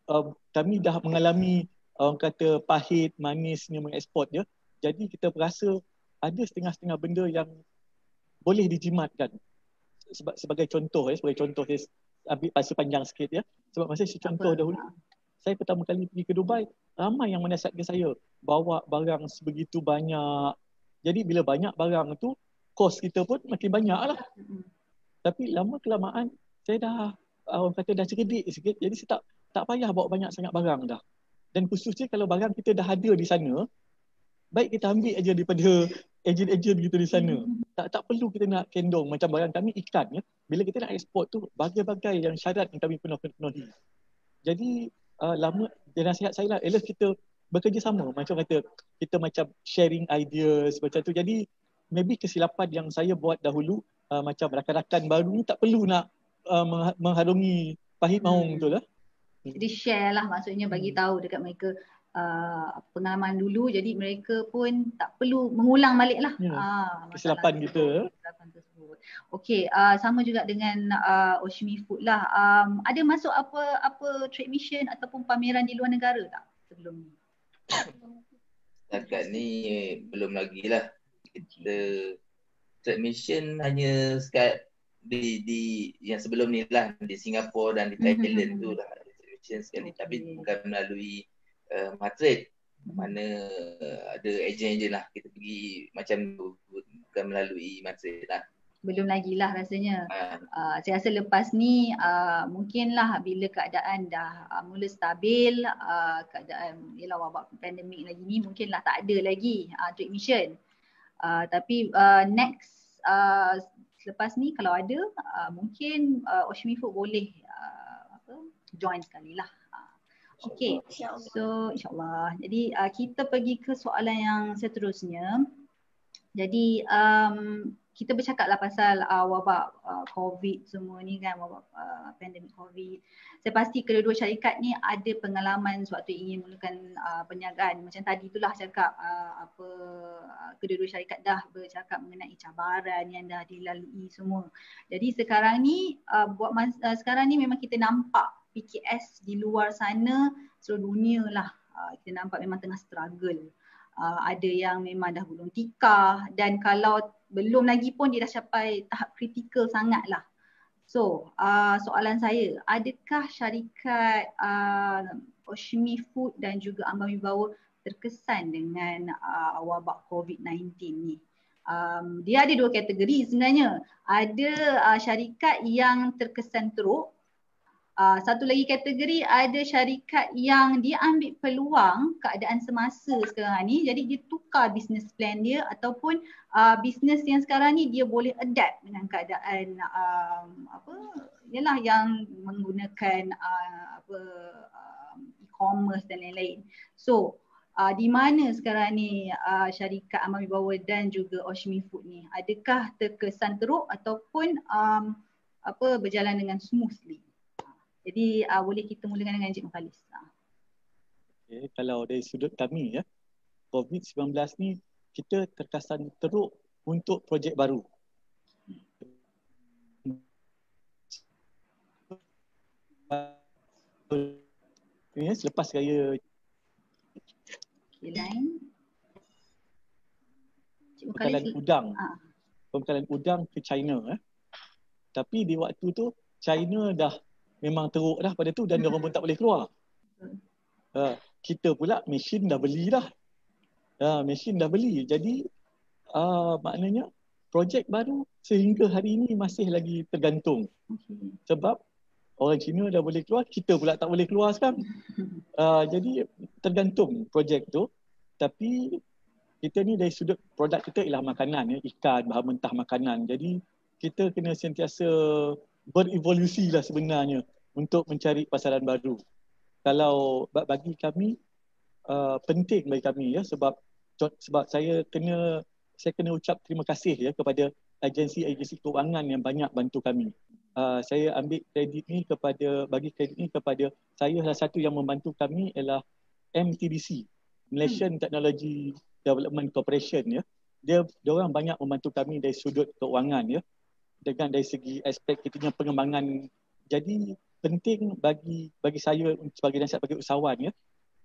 uh, kami dah mengalami orang kata pahit, manisnya mengeksport ya. Jadi kita berasa ada setengah-setengah benda yang boleh dijimatkan. Sebab sebagai contoh ya, sebagai contoh saya ambil masa panjang sikit ya. Sebab masa saya contoh Apa? dahulu, saya pertama kali pergi ke Dubai, ramai yang menasihatkan saya bawa barang sebegitu banyak. Jadi bila banyak barang tu, kos kita pun makin banyak lah. Tapi lama kelamaan saya dah orang kata dah cerdik sikit jadi saya tak tak payah bawa banyak sangat barang dah. Dan khususnya kalau barang kita dah ada di sana baik kita ambil aja daripada ejen-ejen kita di sana. Tak tak perlu kita nak kendong macam barang kami ikan ya. Bila kita nak ekspor tu bagai-bagai yang syarat yang kami pernah penuhi. Jadi uh, lama dia nasihat saya lah elok kita bekerjasama macam kata kita macam sharing ideas macam tu. Jadi maybe kesilapan yang saya buat dahulu uh, macam rakan-rakan baru ni tak perlu nak uh, mengharungi pahit maung hmm. tu lah. Jadi share lah maksudnya bagi hmm. tahu dekat mereka uh, pengalaman dulu jadi mereka pun tak perlu mengulang balik lah. Ya. Uh, kesilapan kita. Kesilapan tersebut. Okay, uh, sama juga dengan uh, Oshimi Food lah. Um, ada masuk apa apa trade mission ataupun pameran di luar negara tak sebelum ni? Setakat ni belum lagi lah kita transmission hanya sekat di di yang sebelum ni lah di Singapura dan di mhm, Thailand mm-hmm. tu lah transmission sekali okay. tapi bukan melalui uh, Madrid mana uh, ada ejen-ejen lah kita pergi macam tu bukan melalui Madrid lah belum lagi lah rasanya. Ha. Uh, saya rasa lepas ni uh, mungkinlah bila keadaan dah uh, mula stabil, uh, keadaan ialah wabak pandemik lagi ni mungkinlah tak ada lagi uh, trade mission. Uh, tapi uh, next uh, selepas ni kalau ada uh, mungkin uh, Oshmi Food boleh uh, apa, join sekali lah. Uh, okay, so insyaAllah. Jadi uh, kita pergi ke soalan yang seterusnya. Jadi um, kita bercakap lah pasal uh, wabak uh, COVID semua ni kan, wabak uh, pandemik COVID. Saya pasti kedua-dua syarikat ni ada pengalaman sewaktu ingin mulakan uh, perniagaan. Macam tadi itulah cakap uh, apa kedua-dua syarikat dah bercakap mengenai cabaran yang dah dilalui semua. Jadi sekarang ni uh, buat mas- uh, sekarang ni memang kita nampak PKS di luar sana seluruh dunia lah. Uh, kita nampak memang tengah struggle. Uh, ada yang memang dah gulung tikar dan kalau belum lagi pun dia dah capai tahap kritikal sangat lah. So uh, soalan saya, adakah syarikat uh, Oshimi Food dan juga Ambami Bawa terkesan dengan uh, wabak COVID-19 ni? Um, dia ada dua kategori sebenarnya. Ada uh, syarikat yang terkesan teruk Uh, satu lagi kategori ada syarikat yang dia ambil peluang keadaan semasa sekarang ni jadi dia tukar business plan dia ataupun uh, business yang sekarang ni dia boleh adapt dengan keadaan um, apa ialah yang menggunakan uh, apa um, e-commerce dan lain-lain. So uh, di mana sekarang ni uh, syarikat Amami Bawa dan juga Oshmi Food ni adakah terkesan teruk ataupun um, apa berjalan dengan smoothly? Jadi uh, boleh kita mulakan dengan Encik Mukhalis. Okay, kalau dari sudut kami ya, COVID-19 ni kita terkesan teruk untuk projek baru. Ini selepas raya okay, lain. Pembekalan udang. Ha. Pembekalan udang ke China. Eh. Tapi di waktu tu China dah memang teruk dah pada tu dan orang pun tak boleh keluar. Uh, kita pula mesin dah beli dah. Uh, mesin dah beli. Jadi uh, maknanya projek baru sehingga hari ini masih lagi tergantung. Sebab orang Cina dah boleh keluar, kita pula tak boleh keluar sekarang. Uh, <laughs> jadi tergantung projek tu. Tapi kita ni dari sudut produk kita ialah makanan ya, ikan, bahan mentah makanan. Jadi kita kena sentiasa berevolusi lah sebenarnya untuk mencari pasaran baru. Kalau bagi kami uh, penting bagi kami ya sebab sebab saya kena saya kena ucap terima kasih ya kepada agensi-agensi keuangan yang banyak bantu kami. Uh, saya ambil kredit ni kepada bagi kredit ni kepada saya salah satu yang membantu kami ialah MTDC Malaysian hmm. Technology Development Corporation ya. Dia dia orang banyak membantu kami dari sudut keuangan ya. Dengan dari segi aspek kita punya pengembangan. Jadi penting bagi bagi saya sebagai nasihat bagi usahawan ya.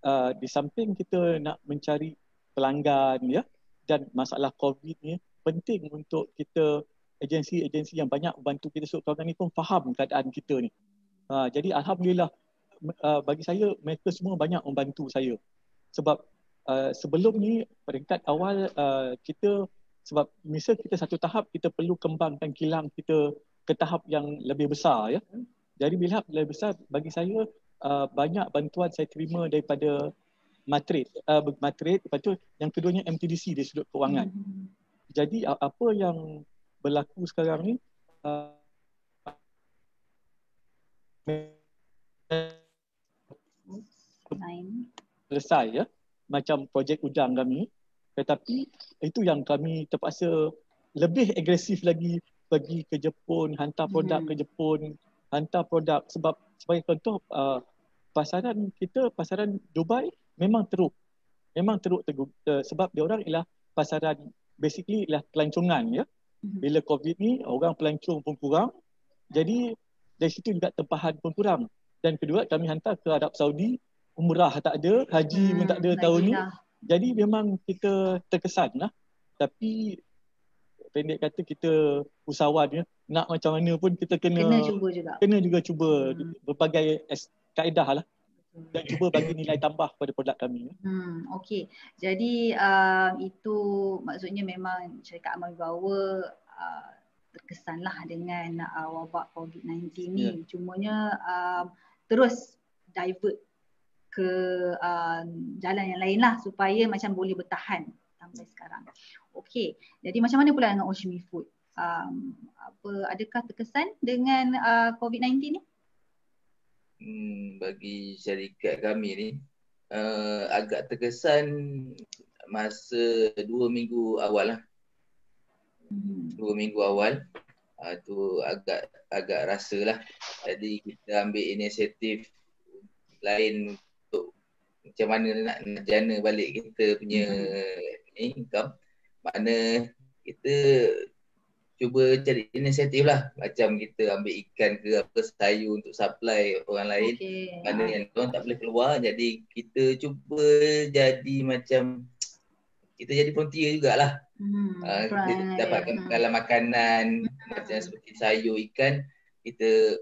Uh, di samping kita nak mencari pelanggan ya dan masalah COVID ni penting untuk kita agensi-agensi yang banyak membantu kita sudut keuangan ni pun faham keadaan kita ni. Uh, jadi alhamdulillah uh, bagi saya mereka semua banyak membantu saya. Sebab uh, sebelum ni peringkat awal uh, kita sebab misal kita satu tahap kita perlu kembangkan kilang kita ke tahap yang lebih besar ya. Jadi bila lebih besar bagi saya uh, banyak bantuan saya terima daripada Matrid, uh, Matrid lepas tu yang keduanya MTDC di sudut kewangan. Mm-hmm. Jadi apa yang berlaku sekarang ni uh, selesai ya macam projek udang kami tetapi itu yang kami terpaksa lebih agresif lagi pergi ke Jepun hantar produk hmm. ke Jepun hantar produk sebab sebagai contoh uh, pasaran kita pasaran Dubai memang teruk memang teruk teguh uh, sebab dia orang ialah pasaran basically ialah pelancongan ya hmm. bila covid ni orang pelancong pun kurang jadi dari situ juga tempahan pun kurang dan kedua kami hantar ke Arab Saudi umrah tak ada, haji hmm, pun tak ada tahun ni. Jadi memang kita terkesan lah. Tapi pendek kata kita usahawan ya, nak macam mana pun kita kena kena cuba juga. Kena juga cuba hmm. berbagai kaedah lah. Dan cuba bagi nilai tambah pada produk kami. Ya. Hmm, okay. Jadi uh, itu maksudnya memang syarikat Amal Bawa uh, terkesanlah dengan uh, wabak COVID-19 ni. Yeah. Cumanya uh, terus divert ke uh, jalan yang lain lah supaya macam boleh bertahan sampai sekarang. Okey, jadi macam mana pula dengan Oshimi Food? Um, apa adakah terkesan dengan uh, COVID-19 ni? Hmm, bagi syarikat kami ni uh, agak terkesan masa dua minggu awal lah. Hmm. Dua minggu awal uh, tu agak agak rasa lah. Jadi kita ambil inisiatif lain macam mana nak, nak jana balik kita punya hmm. ni income mana kita cuba cari inisiatif lah macam kita ambil ikan ke apa sayur untuk supply orang lain okay. mana yang orang tak boleh keluar jadi kita cuba jadi macam kita jadi frontier jugalah hmm, uh, kita dapatkan hmm. makanan hmm. macam seperti sayur ikan kita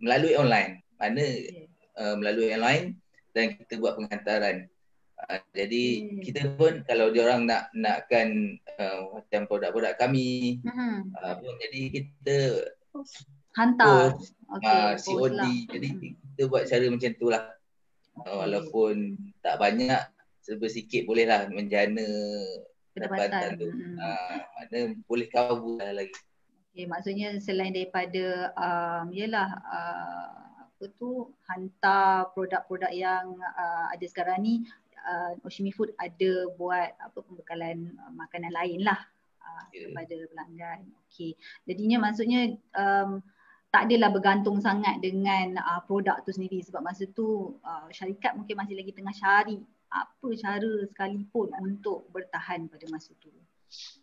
melalui online mana okay. uh, melalui online dan kita buat penghantaran. Uh, jadi hmm. kita pun kalau dia orang nak nakkan uh, macam produk-produk kami hmm. uh, pun jadi kita hantar okay, uh, COD lah. jadi hmm. kita buat cara macam tu lah okay. uh, walaupun tak banyak serba sikit boleh lah menjana pendapatan tu hmm. uh, mana boleh cover lah lagi okay, maksudnya selain daripada um, yelah uh, apa tu hantar produk-produk yang uh, ada sekarang ni uh, Oshimi Food ada buat apa pembekalan uh, makanan lain lah uh, yeah. kepada pelanggan. Okey. Jadinya maksudnya um, tak adalah bergantung sangat dengan uh, produk tu sendiri sebab masa tu uh, syarikat mungkin masih lagi tengah cari apa cara sekalipun untuk bertahan pada masa tu.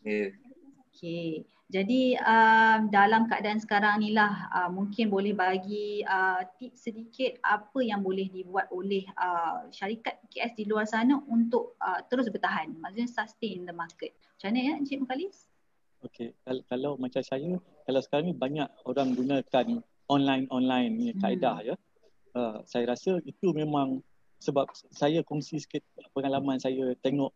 Yeah. Okey. Jadi um, dalam keadaan sekarang ni lah uh, mungkin boleh bagi uh, tips sedikit apa yang boleh dibuat oleh uh, syarikat PKS di luar sana untuk uh, terus bertahan. Maksudnya sustain the market. Macam mana ya Encik Mukalis? Okey, kalau, kalau macam saya, kalau sekarang ni banyak orang gunakan online online ni kaedah ya. Uh, saya rasa itu memang sebab saya kongsi sikit pengalaman saya tengok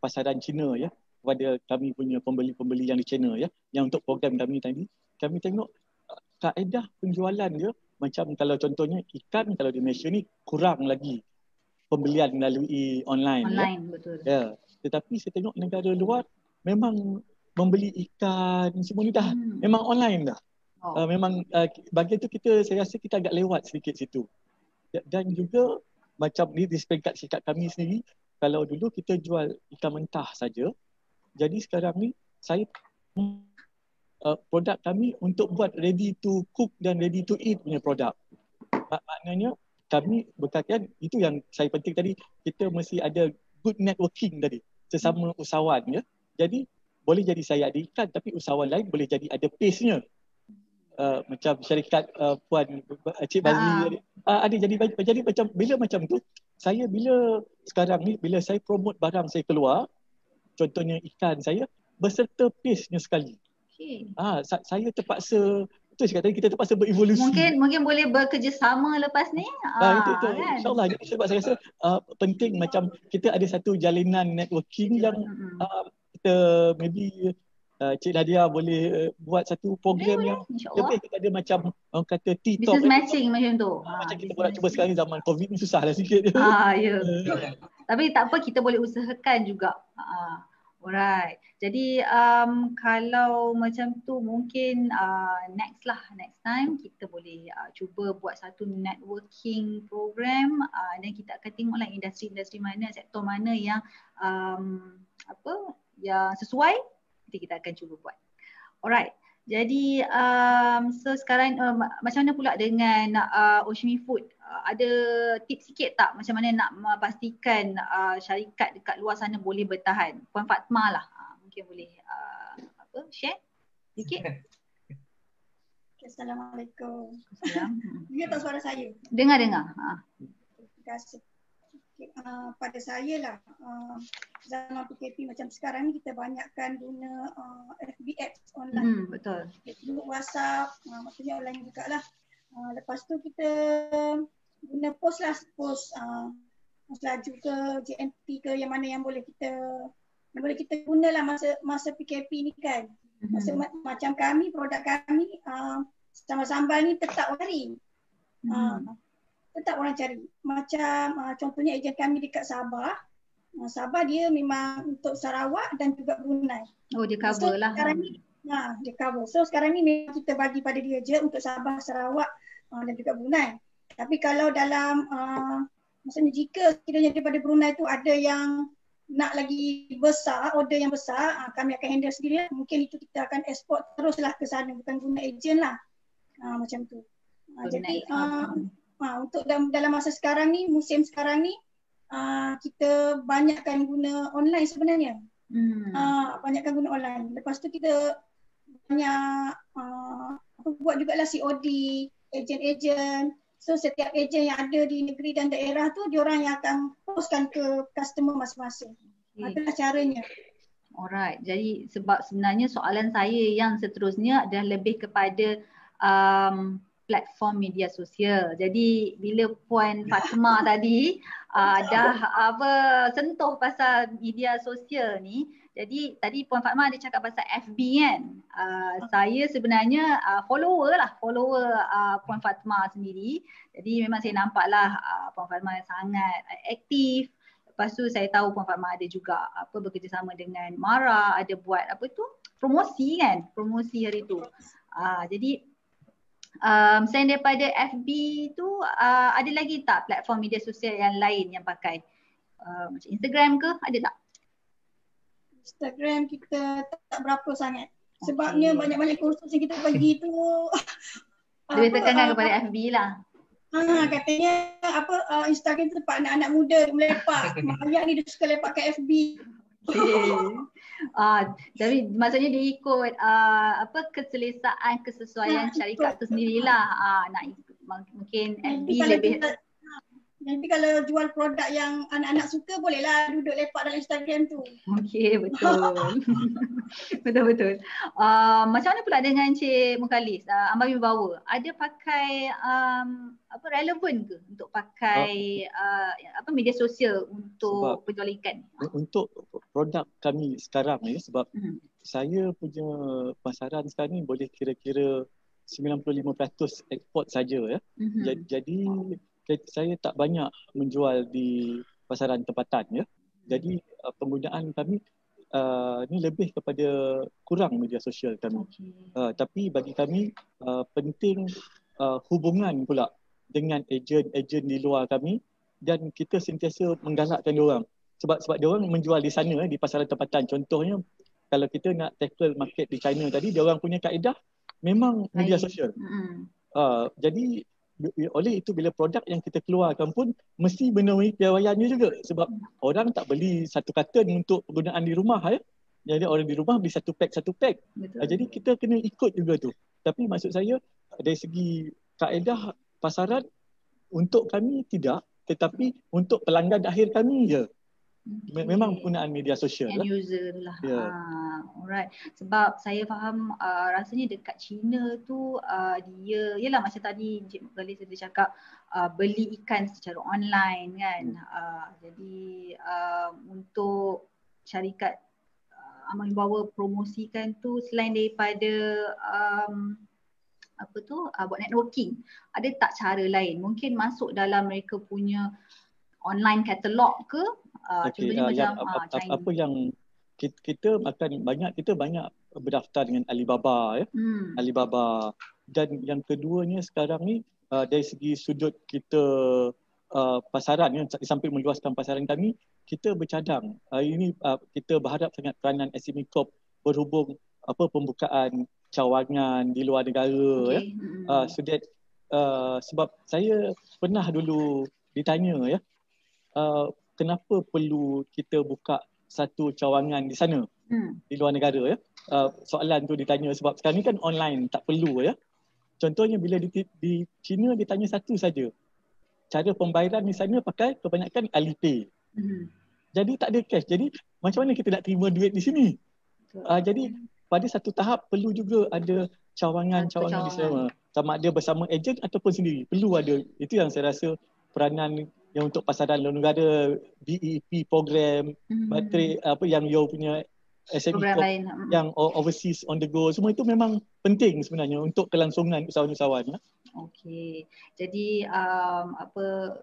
pasaran Cina ya kepada kami punya pembeli-pembeli yang di China ya yang untuk program kami tadi kami tengok uh, kaedah penjualan dia macam kalau contohnya ikan kalau di Malaysia ni kurang lagi pembelian melalui online, Online ya. betul. ya tetapi saya tengok negara luar memang membeli ikan semua ni dah Hmm. memang online dah Oh. uh, memang uh, bahagian tu kita saya rasa kita agak lewat sedikit situ Ya, dan juga macam ni di peringkat sikap kami sendiri kalau dulu kita jual ikan mentah saja jadi sekarang ni saya uh, produk kami untuk buat ready to cook dan ready to eat punya produk. Mak- maknanya kami berkaitan itu yang saya penting tadi kita mesti ada good networking tadi sesama usahawan ya. Jadi boleh jadi saya ada ikan tapi usahawan lain boleh jadi ada pace-nya. Uh, macam syarikat uh, puan uh, Cik Bazli uh, ada jadi jadi macam bila macam tu saya bila sekarang ni bila saya promote barang saya keluar contohnya ikan saya berserta pace-nya sekali Okay. ah sa- saya terpaksa saya kata tadi kita terpaksa berevolusi Mungkin mungkin boleh bekerjasama lepas ni. Ah, itu, itu. kan? InsyaAllah. Jadi sebab saya rasa uh, penting macam kita ada satu jalinan networking yang uh, kita maybe uh, Cik Nadia boleh uh, buat satu program Boleh, yang InsyaAllah. lebih kita ada macam orang kata T-Talk. Business matching macam tu. Ah, macam Ah, kita boleh cuba sekarang ni zaman COVID ni susah lah sikit. <laughs> Ah, ya. <laughs> Tapi tak apa kita boleh usahakan juga. Ah, alright. Jadi um, kalau macam tu mungkin uh, next lah next time kita boleh uh, cuba buat satu networking program uh, dan kita akan tengok lah industri-industri mana, sektor mana yang um, apa yang sesuai nanti kita akan cuba buat. Alright. Jadi um, so sekarang uh, ma- macam mana pula dengan uh, Oshimi Food? Uh, ada tips sikit tak macam mana nak memastikan uh, syarikat dekat luar sana boleh bertahan? Puan Fatma lah. Uh, mungkin boleh uh, apa share sikit. <laughs> Okay, Assalamualaikum. Salam. <laughs> Dengar tak suara saya? Dengar dengar. Ha. Terima kasih. Uh, pada saya lah, uh, zaman PKP macam sekarang ni kita banyakkan guna uh, FB Ads online. Hmm, betul. Facebook, WhatsApp, uh, maksudnya online juga lah. Uh, lepas tu kita guna post lah, post uh, laju ke, JNT ke, yang mana yang boleh kita yang boleh kita guna lah masa masa PKP ni kan. Masa Hmm. ma- macam kami, produk kami, uh, sambal-sambal ni tetap orang cari. Uh, Hmm. Tetap orang cari. Macam uh, contohnya ejen kami dekat Sabah. Uh, Sabah dia memang untuk Sarawak dan juga Brunei. Oh dia So, cover lah. Sekarang ni, nah, dia cover. So sekarang ni memang kita bagi pada dia je untuk Sabah, Sarawak uh, dan juga Brunei. Tapi kalau dalam, uh, maksudnya jika sekiranya daripada Brunei tu ada yang nak lagi besar, order yang besar, uh, kami akan handle sendiri. Mungkin itu kita akan export teruslah ke sana, bukan guna ejen lah. Uh, macam tu. Uh, jadi uh, uh, untuk dalam, dalam masa sekarang ni, musim sekarang ni, uh, kita banyakkan guna online sebenarnya. Hmm. Ah, banyakkan guna online. Lepas tu kita banyak uh, buat jugalah COD, ejen-ejen. So setiap ejen yang ada di negeri dan daerah tu diorang yang akan postkan ke customer masing-masing. Okay. Itulah caranya. Alright, jadi sebab sebenarnya soalan saya yang seterusnya adalah lebih kepada um, platform media sosial. Jadi bila Puan Fatima <laughs> tadi uh, dah apa sentuh pasal media sosial ni, jadi tadi Puan Fatma ada cakap pasal FB kan. Uh, saya sebenarnya uh, follower lah, follower uh, Puan Fatma sendiri. Jadi memang saya nampaklah uh, Puan Fatma sangat aktif Lepas tu saya tahu Puan Fatma ada juga apa bekerjasama dengan Mara, ada buat apa tu promosi kan, promosi hari tu. Ah jadi um, selain daripada FB tu uh, ada lagi tak platform media sosial yang lain yang pakai? Uh, macam Instagram ke? Ada tak? Instagram kita tak, berapa sangat. Sebabnya Okey. banyak-banyak kursus yang kita bagi tu <laughs> Lebih apa, tekankan ah, kepada FB lah. Ha, katanya apa uh, Instagram tu tempat anak-anak muda melepak. Mak ayah ni dia suka lepak kat FB. <laughs> Ah, jadi maksudnya dia ikut uh, apa keselesaan kesesuaian syarikat tu sendirilah. Ah, nak ikut, mungkin FB lebih kita- Nanti kalau jual produk yang anak-anak suka bolehlah duduk lepak dalam Instagram tu. Okey, betul. <laughs> Betul-betul. Uh, macam mana pula dengan Cik Mukalis, uh, Ambar Wibawa? Ada pakai um, apa relevan ke untuk pakai uh, apa media sosial untuk penjualan ikan? Untuk produk kami sekarang ni sebab hmm. saya punya pasaran sekarang ni boleh kira-kira 95% ekspor saja ya. Mm-hmm. Jadi, jadi saya tak banyak menjual di pasaran tempatan ya. Jadi uh, penggunaan kami uh, ni lebih kepada kurang media sosial kami. Uh, tapi bagi kami uh, penting uh, hubungan pula dengan ejen-ejen di luar kami dan kita sentiasa menggalakkan orang. Sebab sebab dia orang menjual di sana di pasaran tempatan. Contohnya kalau kita nak tackle market di China tadi dia orang punya kaedah memang media sosial. Uh, jadi oleh itu bila produk yang kita keluarkan pun mesti menemui piawaiannya juga sebab orang tak beli satu karton untuk penggunaan di rumah ya. Jadi orang di rumah beli satu pack satu pack. Betul. Uh, jadi kita kena ikut juga tu. Tapi maksud saya dari segi kaedah pasaran untuk kami tidak tetapi untuk pelanggan akhir kami je. Okay. Memang penggunaan media sosial lah. user lah. Yeah. Ha, alright. Sebab saya faham uh, rasanya dekat China tu uh, dia, yalah macam tadi Encik Galis ada cakap uh, beli ikan secara online kan. Hmm. Uh, jadi uh, untuk syarikat uh, Amal bawa promosikan tu selain daripada um, apa tu uh, buat networking ada tak cara lain mungkin masuk dalam mereka punya online catalog ke Uh, okay, uh, yang, uh, apa, apa yang kita, kita akan banyak kita banyak berdaftar dengan Alibaba ya. Hmm. Alibaba dan yang keduanya sekarang ni uh, dari segi sudut kita uh, pasaran ya sampai meluaskan pasaran kami kita bercadang uh, ini uh, kita berharap sangat peranan SME Corp berhubung apa pembukaan cawangan di luar negara okay. ya. Hmm. Uh, so that, uh, sebab saya pernah dulu ditanya ya uh, kenapa perlu kita buka satu cawangan di sana? Hmm. di luar negara ya. Uh, soalan tu ditanya sebab sekarang ni kan online tak perlu ya. Contohnya bila di, di China ditanya satu saja cara pembayaran di sana pakai kebanyakan Alipay. Hmm. jadi tak ada cash. Jadi macam mana kita nak terima duit di sini? Uh, jadi pada satu tahap perlu juga ada cawangan-cawangan di sana. Sama ada bersama ejen ataupun sendiri. Perlu ada. Itu yang saya rasa peranan yang untuk pasaran luar negara BEP program mm-hmm. baterai apa yang you punya SME lain. Hmm. yang overseas on the go semua itu memang penting sebenarnya untuk kelangsungan usahawan-usahawan ya. Okey. Jadi um, apa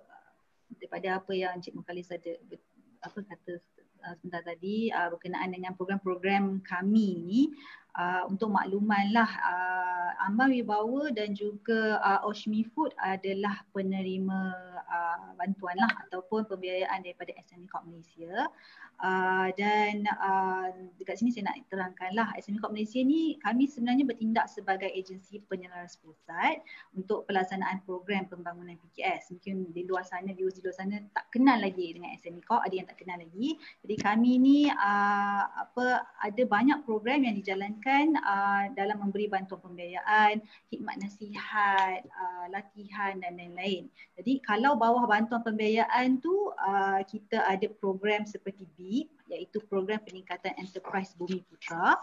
daripada apa yang Encik Mukalis ada apa kata uh, sebentar tadi uh, berkenaan dengan program-program kami ni uh, untuk makluman lah. Uh, Ambar Wibawa dan juga uh, Oshmi Food adalah penerima uh, bantuan lah ataupun pembiayaan daripada SME Corp Malaysia. Uh, dan uh, dekat sini saya nak terangkan lah SME Corp Malaysia ni kami sebenarnya bertindak sebagai agensi penyelaras pusat untuk pelaksanaan program pembangunan PKS mungkin di luar sana, di luar sana tak kenal lagi dengan SME Corp ada yang tak kenal lagi. Jadi kami ni uh, apa ada banyak program yang dijalankan dilakukan uh, dalam memberi bantuan pembiayaan, khidmat nasihat, uh, latihan dan lain-lain. Jadi kalau bawah bantuan pembiayaan tu uh, kita ada program seperti BIP iaitu program peningkatan enterprise Bumi Putra.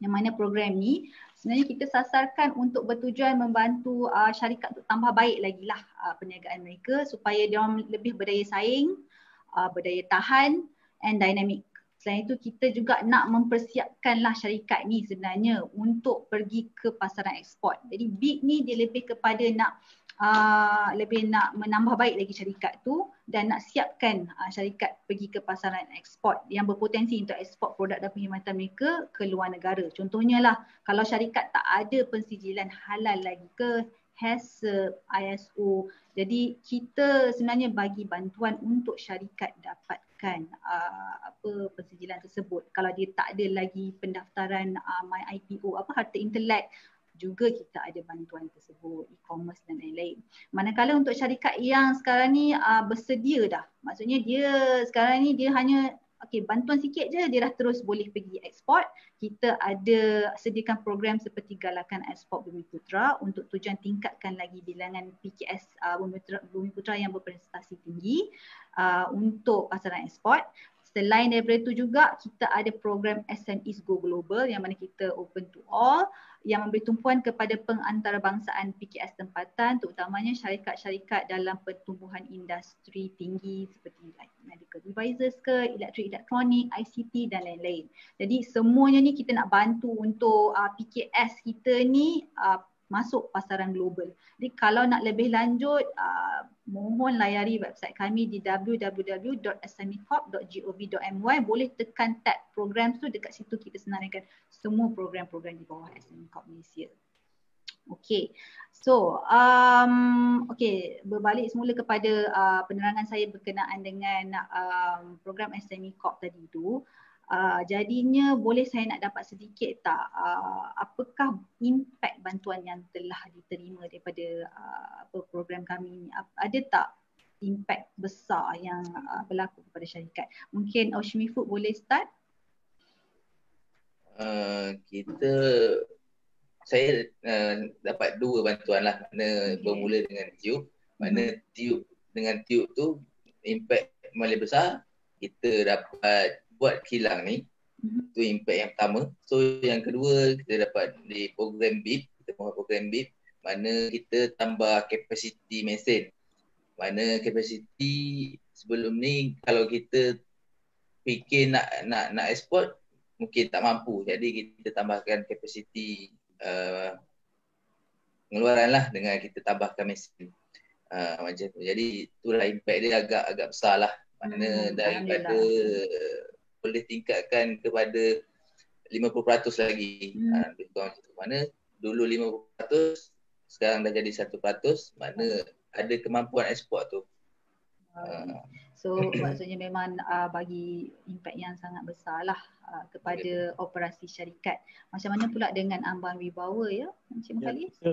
Yang mana program ni sebenarnya kita sasarkan untuk bertujuan membantu uh, syarikat untuk tambah baik lagi lah uh, perniagaan mereka supaya dia lebih berdaya saing, uh, berdaya tahan and dynamic Selain itu kita juga nak mempersiapkanlah syarikat ni sebenarnya untuk pergi ke pasaran ekspor. Jadi big ni dia lebih kepada nak uh, lebih nak menambah baik lagi syarikat tu dan nak siapkan uh, syarikat pergi ke pasaran ekspor yang berpotensi untuk ekspor produk dan perkhidmatan mereka ke luar negara. Contohnya lah kalau syarikat tak ada pensijilan halal lagi ke HACCP, ISO. Jadi kita sebenarnya bagi bantuan untuk syarikat dapat kan uh, apa persejilan tersebut kalau dia tak ada lagi pendaftaran uh, my IPO apa harta intelek juga kita ada bantuan tersebut e-commerce dan lain-lain. Manakala untuk syarikat yang sekarang ni uh, bersedia dah. Maksudnya dia sekarang ni dia hanya okay, bantuan sikit je dia dah terus boleh pergi ekspor. Kita ada sediakan program seperti galakan ekspor Bumi Putra untuk tujuan tingkatkan lagi bilangan PKS uh, Bumi, Putra, Bumi Putra yang berprestasi tinggi uh, untuk pasaran ekspor. Selain daripada itu juga kita ada program SMEs Go Global yang mana kita open to all yang memberi tumpuan kepada pengantarbangsaan PKS tempatan terutamanya syarikat-syarikat dalam pertumbuhan industri tinggi seperti medical devices ke, elektrik elektronik, ICT dan lain-lain. Jadi semuanya ni kita nak bantu untuk uh, PKS kita ni uh, masuk pasaran global. Jadi kalau nak lebih lanjut, uh, mohon layari website kami di www.smecorp.gov.my boleh tekan tab program tu dekat situ kita senaraikan semua program-program di bawah SME Corp Malaysia. Okay, so um, okay berbalik semula kepada uh, penerangan saya berkenaan dengan um, program SME Corp tadi tu. Uh, jadinya boleh saya nak dapat sedikit tak? Uh, apakah impak bantuan yang telah diterima daripada uh, program kami ini? Ada tak impak besar yang uh, berlaku kepada syarikat? Mungkin Oshmi Food boleh start? Uh, kita saya uh, dapat dua bantuan lah. Mana okay. bermula dengan mana hmm. tube dengan tube tu impak paling besar. Kita dapat buat kilang ni mm-hmm. tu impact yang pertama. So yang kedua kita dapat di program BIP kita buat program BIP mana kita tambah kapasiti mesin. Mana kapasiti sebelum ni kalau kita fikir nak nak nak export mungkin tak mampu. Jadi kita tambahkan kapasiti uh, pengeluaran lah dengan kita tambahkan mesin. Uh, macam tu. Jadi itulah impact dia agak agak besar lah. Mana hmm, daripada boleh tingkatkan kepada 50% lagi. Hmm. Ha, lebih kurang macam mana dulu 50% sekarang dah jadi 1% mana ada kemampuan ekspor tu. Uh. So <coughs> maksudnya memang uh, bagi impak yang sangat besar lah uh, kepada okay. operasi syarikat. Macam mana pula dengan ambang wibawa ya Encik ya, kita,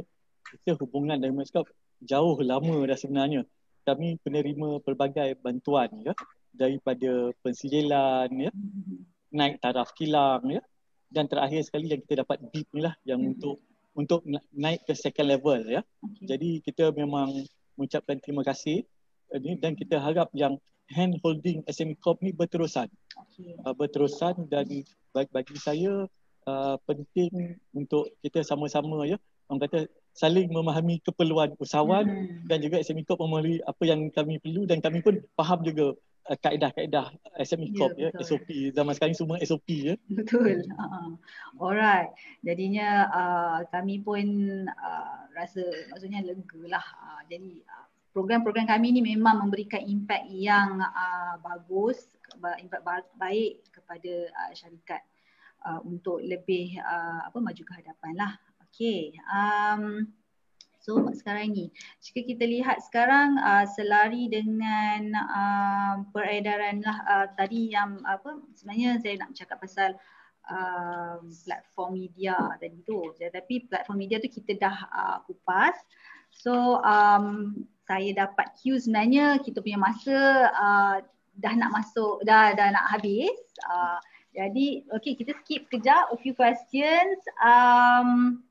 kita hubungan dengan Maskop jauh lama dah sebenarnya. Kami penerima pelbagai bantuan ya daripada pensijilan ya naik taraf kilang ya dan terakhir sekali yang kita dapat BIP ni lah yang hmm. untuk untuk naik ke second level ya okay. jadi kita memang mengucapkan terima kasih ini dan kita harap yang hand holding SME Corp ni berterusan okay. uh, berterusan dan bagi, bagi saya uh, penting untuk kita sama-sama ya orang kata saling memahami keperluan usahawan hmm. dan juga SME Corp memahami apa yang kami perlu dan kami pun faham juga uh, kaedah-kaedah SME Corp ya, ya SOP zaman sekarang semua SOP ya. Betul. Uh, alright. Jadinya uh, kami pun uh, rasa maksudnya lega lah. Uh, jadi uh, program-program kami ni memang memberikan impak yang uh, bagus, impak baik kepada uh, syarikat uh, untuk lebih uh, apa maju ke hadapan lah. Okay. Um, So sekarang ni jika kita lihat sekarang uh, selari dengan uh, peredaran lah uh, tadi yang apa sebenarnya saya nak cakap pasal uh, platform media tadi tu. Tetapi platform media tu kita dah uh, kupas. So um, saya dapat cue sebenarnya kita punya masa uh, dah nak masuk dah dah nak habis. Uh, jadi okay kita skip kejap a few questions. Um,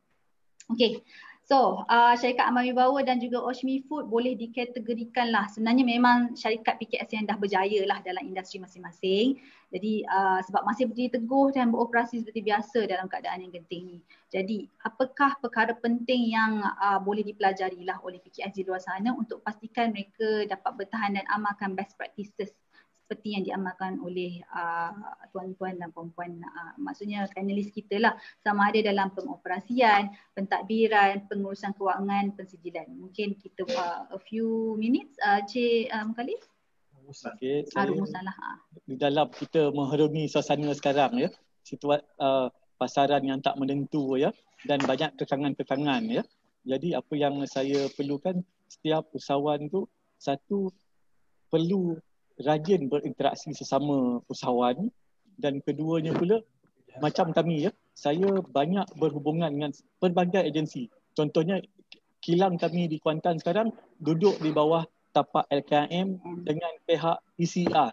okay So, uh, syarikat Amal Wibawa dan juga Oshmi Food boleh dikategorikan lah. Sebenarnya memang syarikat PKS yang dah berjaya lah dalam industri masing-masing. Jadi uh, sebab masih berdiri teguh dan beroperasi seperti biasa dalam keadaan yang genting ni. Jadi apakah perkara penting yang uh, boleh dipelajari lah oleh PKS di luar sana untuk pastikan mereka dapat bertahan dan amalkan best practices seperti yang diamalkan oleh uh, tuan-tuan dan puan-puan uh, maksudnya panelis kita lah sama ada dalam pengoperasian, pentadbiran, pengurusan kewangan, pensijilan. Mungkin kita uh, a few minutes uh, Cik uh, Mukhalif. Okay, saya di dalam kita mengharungi suasana sekarang ya, situasi uh, pasaran yang tak menentu ya dan banyak kekangan-kekangan ya. Jadi apa yang saya perlukan setiap usahawan tu satu perlu rajin berinteraksi sesama usahawan. Dan keduanya pula macam kami ya saya banyak berhubungan dengan pelbagai agensi. Contohnya kilang kami di Kuantan sekarang duduk di bawah tapak LKM dengan pihak PCR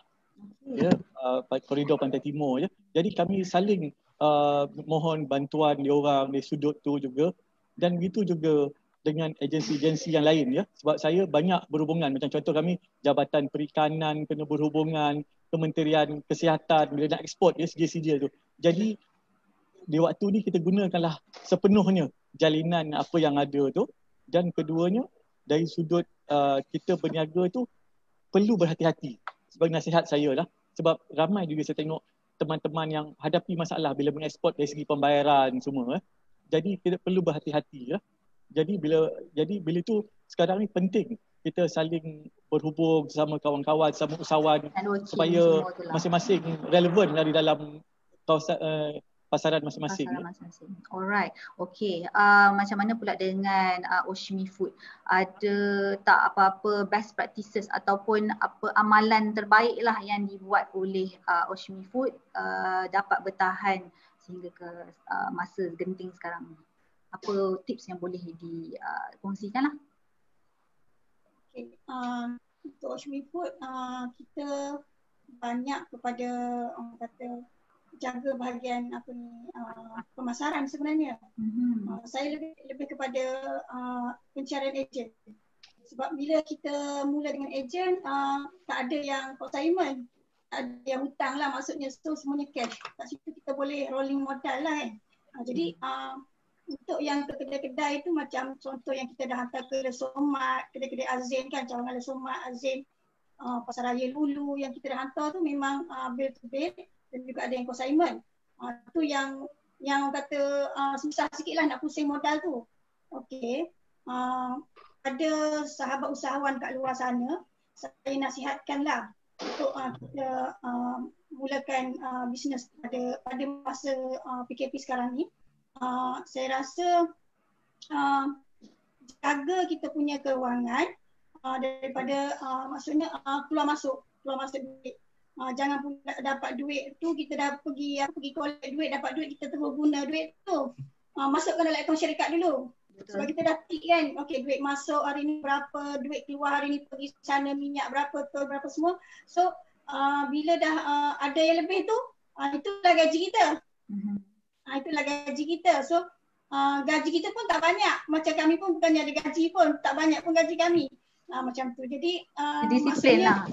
ya uh, koridor pantai timur ya. Jadi kami saling uh, mohon bantuan dia orang di sudut tu juga. Dan begitu juga dengan agensi-agensi yang lain ya sebab saya banyak berhubungan macam contoh kami Jabatan Perikanan kena berhubungan Kementerian Kesihatan bila nak ekspor ya sedia-sedia tu. Jadi di waktu ni kita gunakanlah sepenuhnya jalinan apa yang ada tu dan keduanya dari sudut uh, kita berniaga tu perlu berhati-hati sebagai nasihat saya lah sebab ramai juga saya tengok teman-teman yang hadapi masalah bila mengekspor dari segi pembayaran semua. Eh. Jadi kita perlu berhati-hati ya. Jadi bila jadi bila itu sekarang ni penting kita saling berhubung sama kawan-kawan, sama usahawan supaya masing-masing relevan dari dalam kawasan uh, pasaran masing-masing. Pasaran masing-masing. Alright. Okay. Uh, macam mana pula dengan uh, Oshimi Food? Ada tak apa-apa best practices ataupun apa amalan terbaik lah yang dibuat oleh uh, Oshimi Food uh, dapat bertahan sehingga ke uh, masa genting sekarang ni? Apa tips yang boleh dikongsikan uh, lah? Okay. Uh, untuk Oshimi Food, uh, kita banyak kepada orang kata jaga bahagian apa ni uh, pemasaran sebenarnya. Mm-hmm. Uh, saya lebih lebih kepada uh, pencarian ejen. Sebab bila kita mula dengan ejen uh, tak ada yang consignment, ada yang hutang lah maksudnya so semuanya cash. Kat situ kita boleh rolling modal lah kan. Uh, jadi uh, untuk yang ke kedai-kedai itu macam contoh yang kita dah hantar ke Lesomat, kedai-kedai Azin kan, cawangan Lesomat, Azin, uh, Pasar Raya Lulu yang kita dah hantar tu memang uh, bill to bill dan juga ada yang consignment. Uh, tu yang yang kata uh, susah sikit lah nak pusing modal tu. Okey. Uh, ada sahabat usahawan kat luar sana, saya nasihatkanlah untuk uh, kita uh, mulakan uh, bisnes pada pada masa uh, PKP sekarang ni. Uh, saya rasa uh, jaga kita punya kewangan uh, daripada uh, maksudnya uh, keluar masuk keluar masuk duit. Uh, jangan pula dapat duit tu kita dah pergi uh, pergi collect duit dapat duit kita terus guna duit tu. Uh, masukkan dalam akaun syarikat dulu. Betul. sebab kita dah tick kan okey duit masuk hari ni berapa duit keluar hari ni pergi sana minyak berapa tu berapa semua. So uh, bila dah uh, ada yang lebih tu uh, itulah gaji kita. Uh-huh. Uh, itulah gaji kita so uh, gaji kita pun tak banyak macam kami pun bukannya ada gaji pun tak banyak pun gaji kami uh, macam tu jadi uh, disiplin lah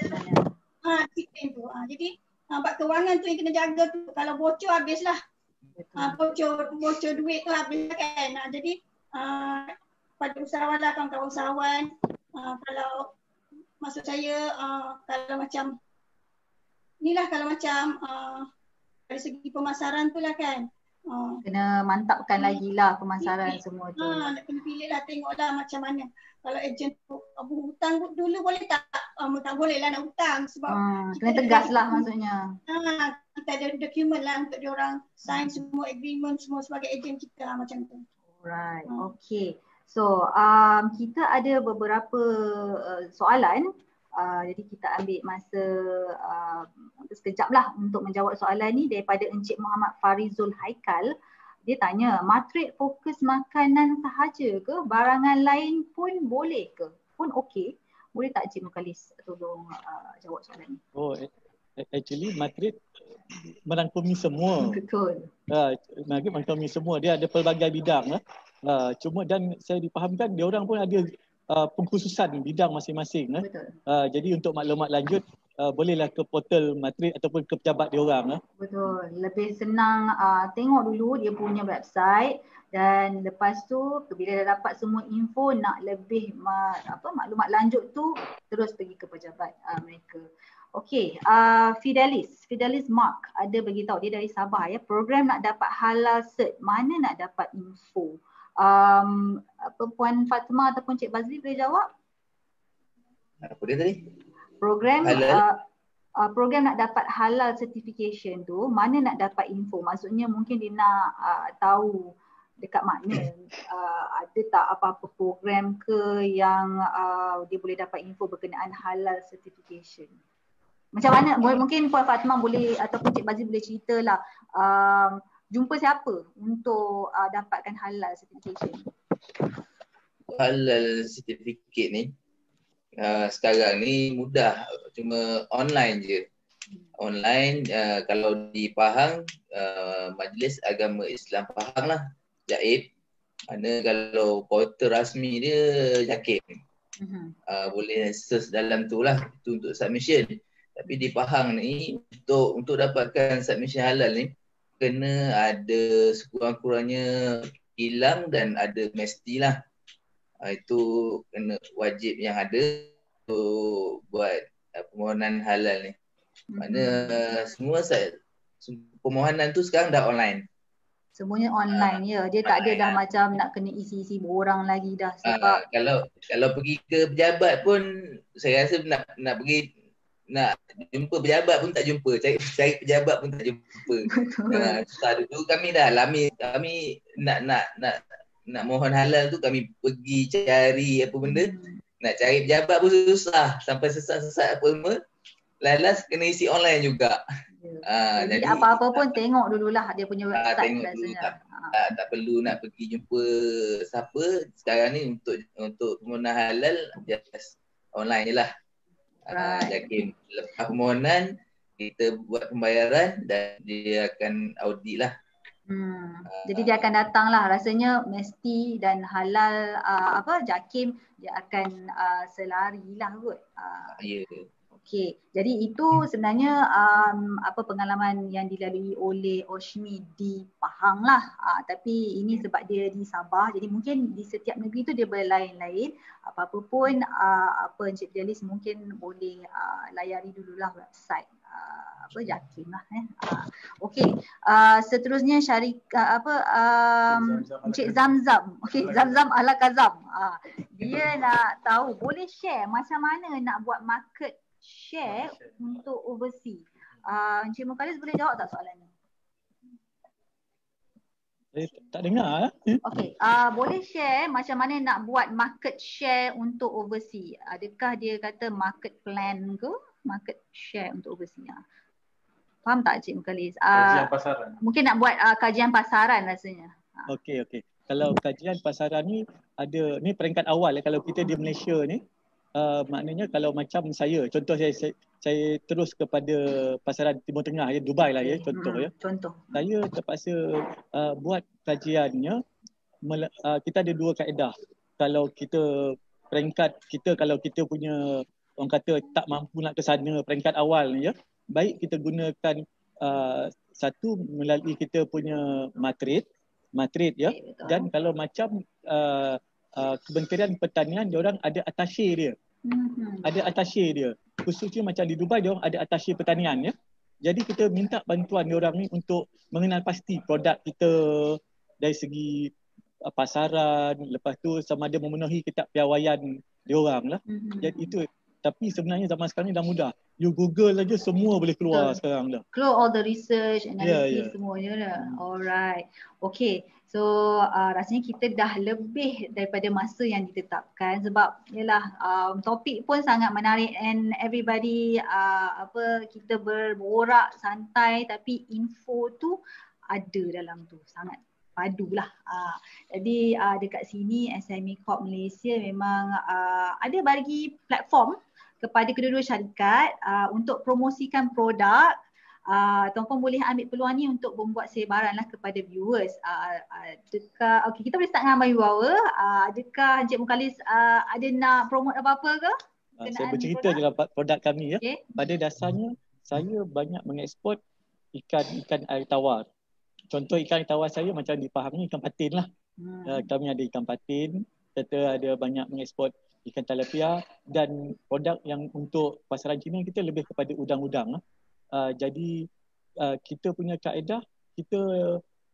Ha, sistem tu. Ha, jadi ha, bab kewangan tu yang kena jaga tu. Kalau bocor habislah. Ha, bocor, bocor duit tu habis kan. Ha, jadi ha, pada usahawan lah kawan-kawan usahawan. Ha, kalau maksud saya uh, kalau macam inilah kalau macam uh, dari segi pemasaran tu lah kan Oh. Kena mantapkan hmm. lagi lah pemasaran pilih. semua tu. Ha, kena pilih lah tengoklah macam mana. Kalau ejen tu abu hutang dulu boleh tak? Um, tak boleh lah nak hutang sebab ha, kena tegas lah maksudnya. Ha, kita ada dokumen lah untuk diorang sign semua agreement semua sebagai ejen kita lah macam tu. Alright, ha. okay. So um, kita ada beberapa uh, soalan Uh, jadi kita ambil masa uh, sekejap lah untuk menjawab soalan ni daripada Encik Muhammad Farizul Haikal. Dia tanya, matrik fokus makanan sahaja ke? Barangan lain pun boleh ke? Pun okey. Boleh tak Encik Mukalis tolong uh, jawab soalan ni? Oh, actually matrik merangkumi semua. <laughs> Betul. Uh, merangkumi semua. Dia ada pelbagai bidang. Uh, cuma dan saya dipahamkan dia orang pun ada uh, pengkhususan bidang masing-masing. Eh. Uh, jadi untuk maklumat lanjut, uh, bolehlah ke portal matrik ataupun ke pejabat dia orang. Eh. Betul. Lebih senang uh, tengok dulu dia punya website dan lepas tu bila dah dapat semua info nak lebih ma- apa maklumat lanjut tu terus pergi ke pejabat uh, mereka. Okay, uh, Fidelis, Fidelis Mark ada bagi tahu dia dari Sabah ya. Program nak dapat halal cert, mana nak dapat info? Um, apa Puan Fatima ataupun Cik Bazli boleh jawab? Apa dia tadi? Program uh, uh, program nak dapat halal certification tu mana nak dapat info? Maksudnya mungkin dia nak uh, tahu dekat mana <coughs> uh, ada tak apa-apa program ke yang uh, dia boleh dapat info berkenaan halal certification. Macam mana mungkin Puan Fatima boleh ataupun Cik Bazli boleh ceritalah um, jumpa siapa untuk uh, dapatkan halal certification? Halal certificate ni uh, sekarang ni mudah cuma online je. online uh, kalau di Pahang uh, Majlis Agama Islam Pahang lah Jaib mana kalau portal rasmi dia Jakim uh-huh. uh, boleh search dalam tu lah itu untuk submission tapi di Pahang ni untuk untuk dapatkan submission halal ni kena ada sekurang-kurangnya hilang dan ada mestilah uh, itu kena wajib yang ada untuk buat uh, permohonan halal ni. Mana uh, semua saya permohonan tu sekarang dah online. Semuanya online uh, ya. Dia tak ada dah macam nak kena isi-isi borang lagi dah sebab uh, kalau kalau pergi ke pejabat pun saya rasa nak nak pergi nak jumpa pejabat pun tak jumpa. Cari cari pejabat pun tak jumpa. <laughs> Uh, susah dulu kami dah lami kami nak nak nak nak mohon halal tu kami pergi cari apa benda. Hmm. nak cari pejabat pun susah. Sampai sesat-sesat apa semua. Last kena isi online juga. Uh, jadi, jadi apa-apa pun tengok dululah dia punya ah, website uh, rasanya. Tak, uh. tak perlu nak pergi jumpa siapa. Sekarang ni untuk untuk permohonan halal just online je lah. Right. Uh, jadi lepas permohonan kita buat pembayaran dan dia akan audit lah. Hmm. Uh, jadi dia akan datang lah rasanya mesti dan halal uh, apa Jakim dia akan uh, selari lah kot. Uh, ya. Yeah. Okey, jadi itu sebenarnya um, apa pengalaman yang dilalui oleh Oshmi di Pahang lah. Uh, tapi ini sebab dia di Sabah, jadi mungkin di setiap negeri tu dia berlain-lain. Apa-apa pun uh, apa Encik Dialis mungkin boleh uh, layari dululah website uh, apa Jakim lah. Eh. Uh, Okey, uh, seterusnya Syarik uh, apa um, Encik Zamzam. Okey, Zamzam ala Kazam. Uh, dia <laughs> nak tahu boleh share macam mana nak buat market share untuk overseas. Uh, Encik Mukalis boleh jawab tak soalan ni? Saya tak dengar. Eh? Okay, uh, boleh share macam mana nak buat market share untuk overseas? Adakah dia kata market plan ke? Market share untuk overseas? Uh. Faham tak Encik Mukalis? Uh, kajian pasaran. Mungkin nak buat uh, kajian pasaran rasanya. Okey, okey. Kalau kajian pasaran ni ada, ni peringkat awal eh, kalau kita di Malaysia ni, uh, maknanya kalau macam saya contoh saya, saya saya terus kepada pasaran Timur Tengah ya Dubai lah ya contoh ya. Contoh. Saya terpaksa uh, buat kajiannya uh, kita ada dua kaedah. Kalau kita peringkat kita kalau kita punya orang kata tak mampu nak ke sana peringkat awal ya baik kita gunakan uh, satu melalui kita punya matrit matrit ya. Dan kalau macam uh, uh, Kementerian Pertanian dia orang ada atashe dia hmm Ada atashe dia. Khususnya macam di Dubai dia ada atashe pertanian ya. Jadi kita minta bantuan dia orang ni untuk mengenal pasti produk kita dari segi uh, pasaran, lepas tu sama ada memenuhi kitab piawaian dia orang lah. Mm-hmm. Jadi itu tapi sebenarnya zaman sekarang ni dah mudah. You Google aja semua boleh keluar Betul. sekarang dah. Keluar all the research, analysis yeah, yeah. semuanya dah. Alright. Okay. So uh, rasanya kita dah lebih daripada masa yang ditetapkan sebab yalah um, topik pun sangat menarik and everybody uh, apa kita berborak santai tapi info tu ada dalam tu sangat padulah. Uh, jadi uh, dekat sini SME Corp Malaysia memang uh, ada bagi platform kepada kedua-dua syarikat uh, untuk promosikan produk uh, tuan-tuan boleh ambil peluang ni untuk membuat sebaran lah kepada viewers. Uh, adakah, okay, kita boleh start dengan Bayu Bawa. Uh, adakah Encik Mukalis uh, ada nak promote apa-apa ke? Uh, saya bercerita je produk? produk kami ya. Okay. Pada dasarnya saya banyak mengeksport ikan-ikan air tawar. Contoh ikan air tawar saya macam dipahami ikan patin lah. Hmm. Uh, kami ada ikan patin, kita ada banyak mengeksport ikan talapia dan produk yang untuk pasaran Cina kita lebih kepada udang-udang lah. Uh, jadi uh, kita punya kaedah kita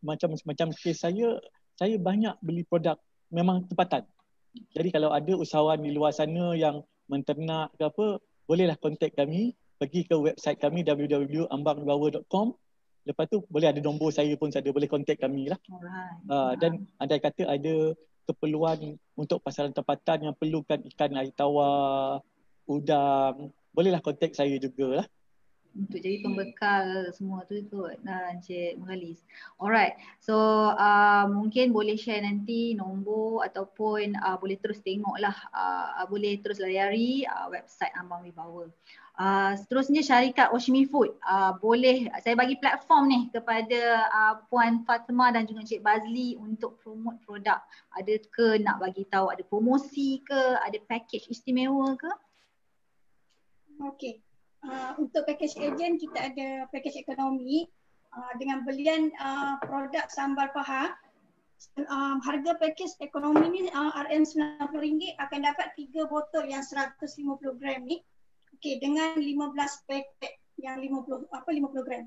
macam macam kes saya saya banyak beli produk memang tempatan. Jadi kalau ada usahawan di luar sana yang menternak ke apa bolehlah kontak kami pergi ke website kami www.ambangbawa.com lepas tu boleh ada nombor saya pun saya boleh kontak kami lah. Uh, dan andai kata ada keperluan untuk pasaran tempatan yang perlukan ikan air tawar, udang, bolehlah kontak saya jugalah untuk jadi pembekal semua tu kot uh, Encik Menghalis. Alright, so uh, mungkin boleh share nanti nombor ataupun uh, boleh terus tengok lah, uh, boleh terus layari uh, website Ambang Wibawa. Uh, seterusnya syarikat Oshmi Food uh, boleh saya bagi platform ni kepada uh, Puan Fatima dan juga Encik Bazli untuk promote produk. Ada ke nak bagi tahu ada promosi ke, ada package istimewa ke? Okey. Uh, untuk package agent kita ada package ekonomi uh, dengan belian uh, produk sambal paha um, harga package ekonomi ni uh, RM90 akan dapat 3 botol yang 150 gram ni. Okey, dengan 15 paket yang 50 apa 50 gram.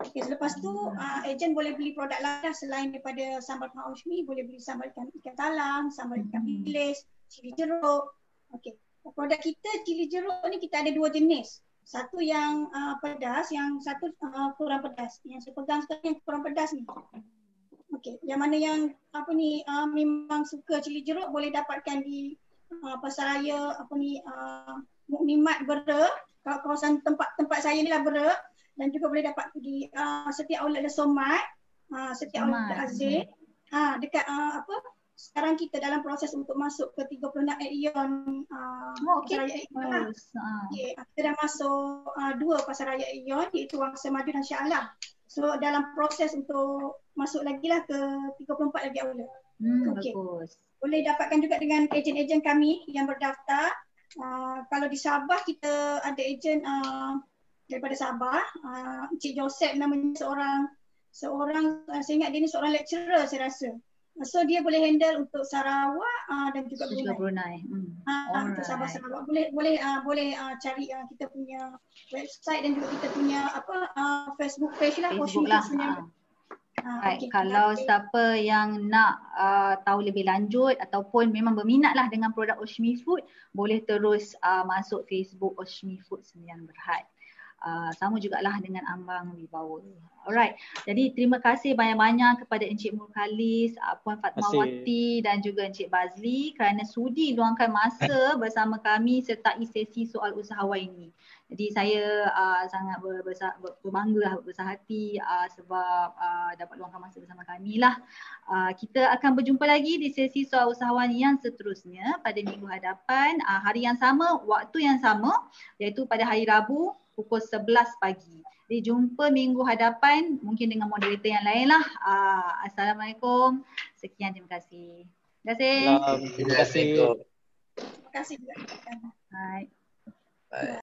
Okey, selepas tu uh, ejen boleh beli produk lain lah selain daripada sambal Paushmi, boleh beli sambal ikan, ikan talang, sambal ikan bilis, cili jeruk. Okey. Produk kita cili jeruk ni kita ada dua jenis. Satu yang uh, pedas, yang satu uh, kurang pedas. Yang saya pegang sekarang yang kurang pedas ni. Okey, yang mana yang apa ni uh, memang suka cili jeruk boleh dapatkan di uh, pasar raya apa ni uh, Mukmimat Bera, kawasan tempat-tempat saya ni lah Bera dan juga boleh dapat di uh, setiap outlet Somat, uh, setiap outlet Aziz. Ha, dekat uh, apa sekarang kita dalam proses untuk masuk ke 36 Ion uh, oh, okay. Pasar Raya Ion. Lah. Okay. Kita dah masuk uh, dua Pasar Raya Ion iaitu Wangsa Madu dan Shah Alam. So dalam proses untuk masuk lagi lah ke 34 lagi outlet. Hmm, okay. Bagus. Boleh dapatkan juga dengan ejen-ejen kami yang berdaftar. Uh, kalau di Sabah kita ada ejen uh, daripada Sabah. Uh, Encik Joseph namanya seorang seorang uh, saya ingat dia ni seorang lecturer saya rasa. So dia boleh handle untuk Sarawak uh, dan juga Brunei. Brunei. Hmm. Uh, untuk Sabah Sarawak boleh boleh uh, boleh uh, cari uh, kita punya website dan juga kita punya apa uh, Facebook page lah. Facebook lah. Uh. Right. Okay. Kalau siapa yang nak uh, tahu lebih lanjut ataupun memang berminat lah dengan produk Oshmi Food, boleh terus uh, masuk Facebook Oshmi Food Sembilan Berhad. Uh, sama jugalah dengan Ambang Wibawa. Alright. Jadi terima kasih banyak-banyak kepada Encik Murkalis, uh, Puan Fatmawati dan juga Encik Bazli kerana sudi luangkan masa <coughs> bersama kami sertai sesi soal usahawan ini. Jadi saya uh, sangat berbesar, berbangga lah, berbesar hati uh, sebab uh, dapat luangkan masa bersama kami lah. Uh, kita akan berjumpa lagi di sesi soal usahawan yang seterusnya pada minggu hadapan. Uh, hari yang sama, waktu yang sama iaitu pada hari Rabu pukul 11 pagi. Jadi jumpa minggu hadapan mungkin dengan moderator yang lain lah. Uh, Assalamualaikum. Sekian terima kasih. Terima kasih. Terima kasih. Terima kasih. Terima kasih. Bye. Bye.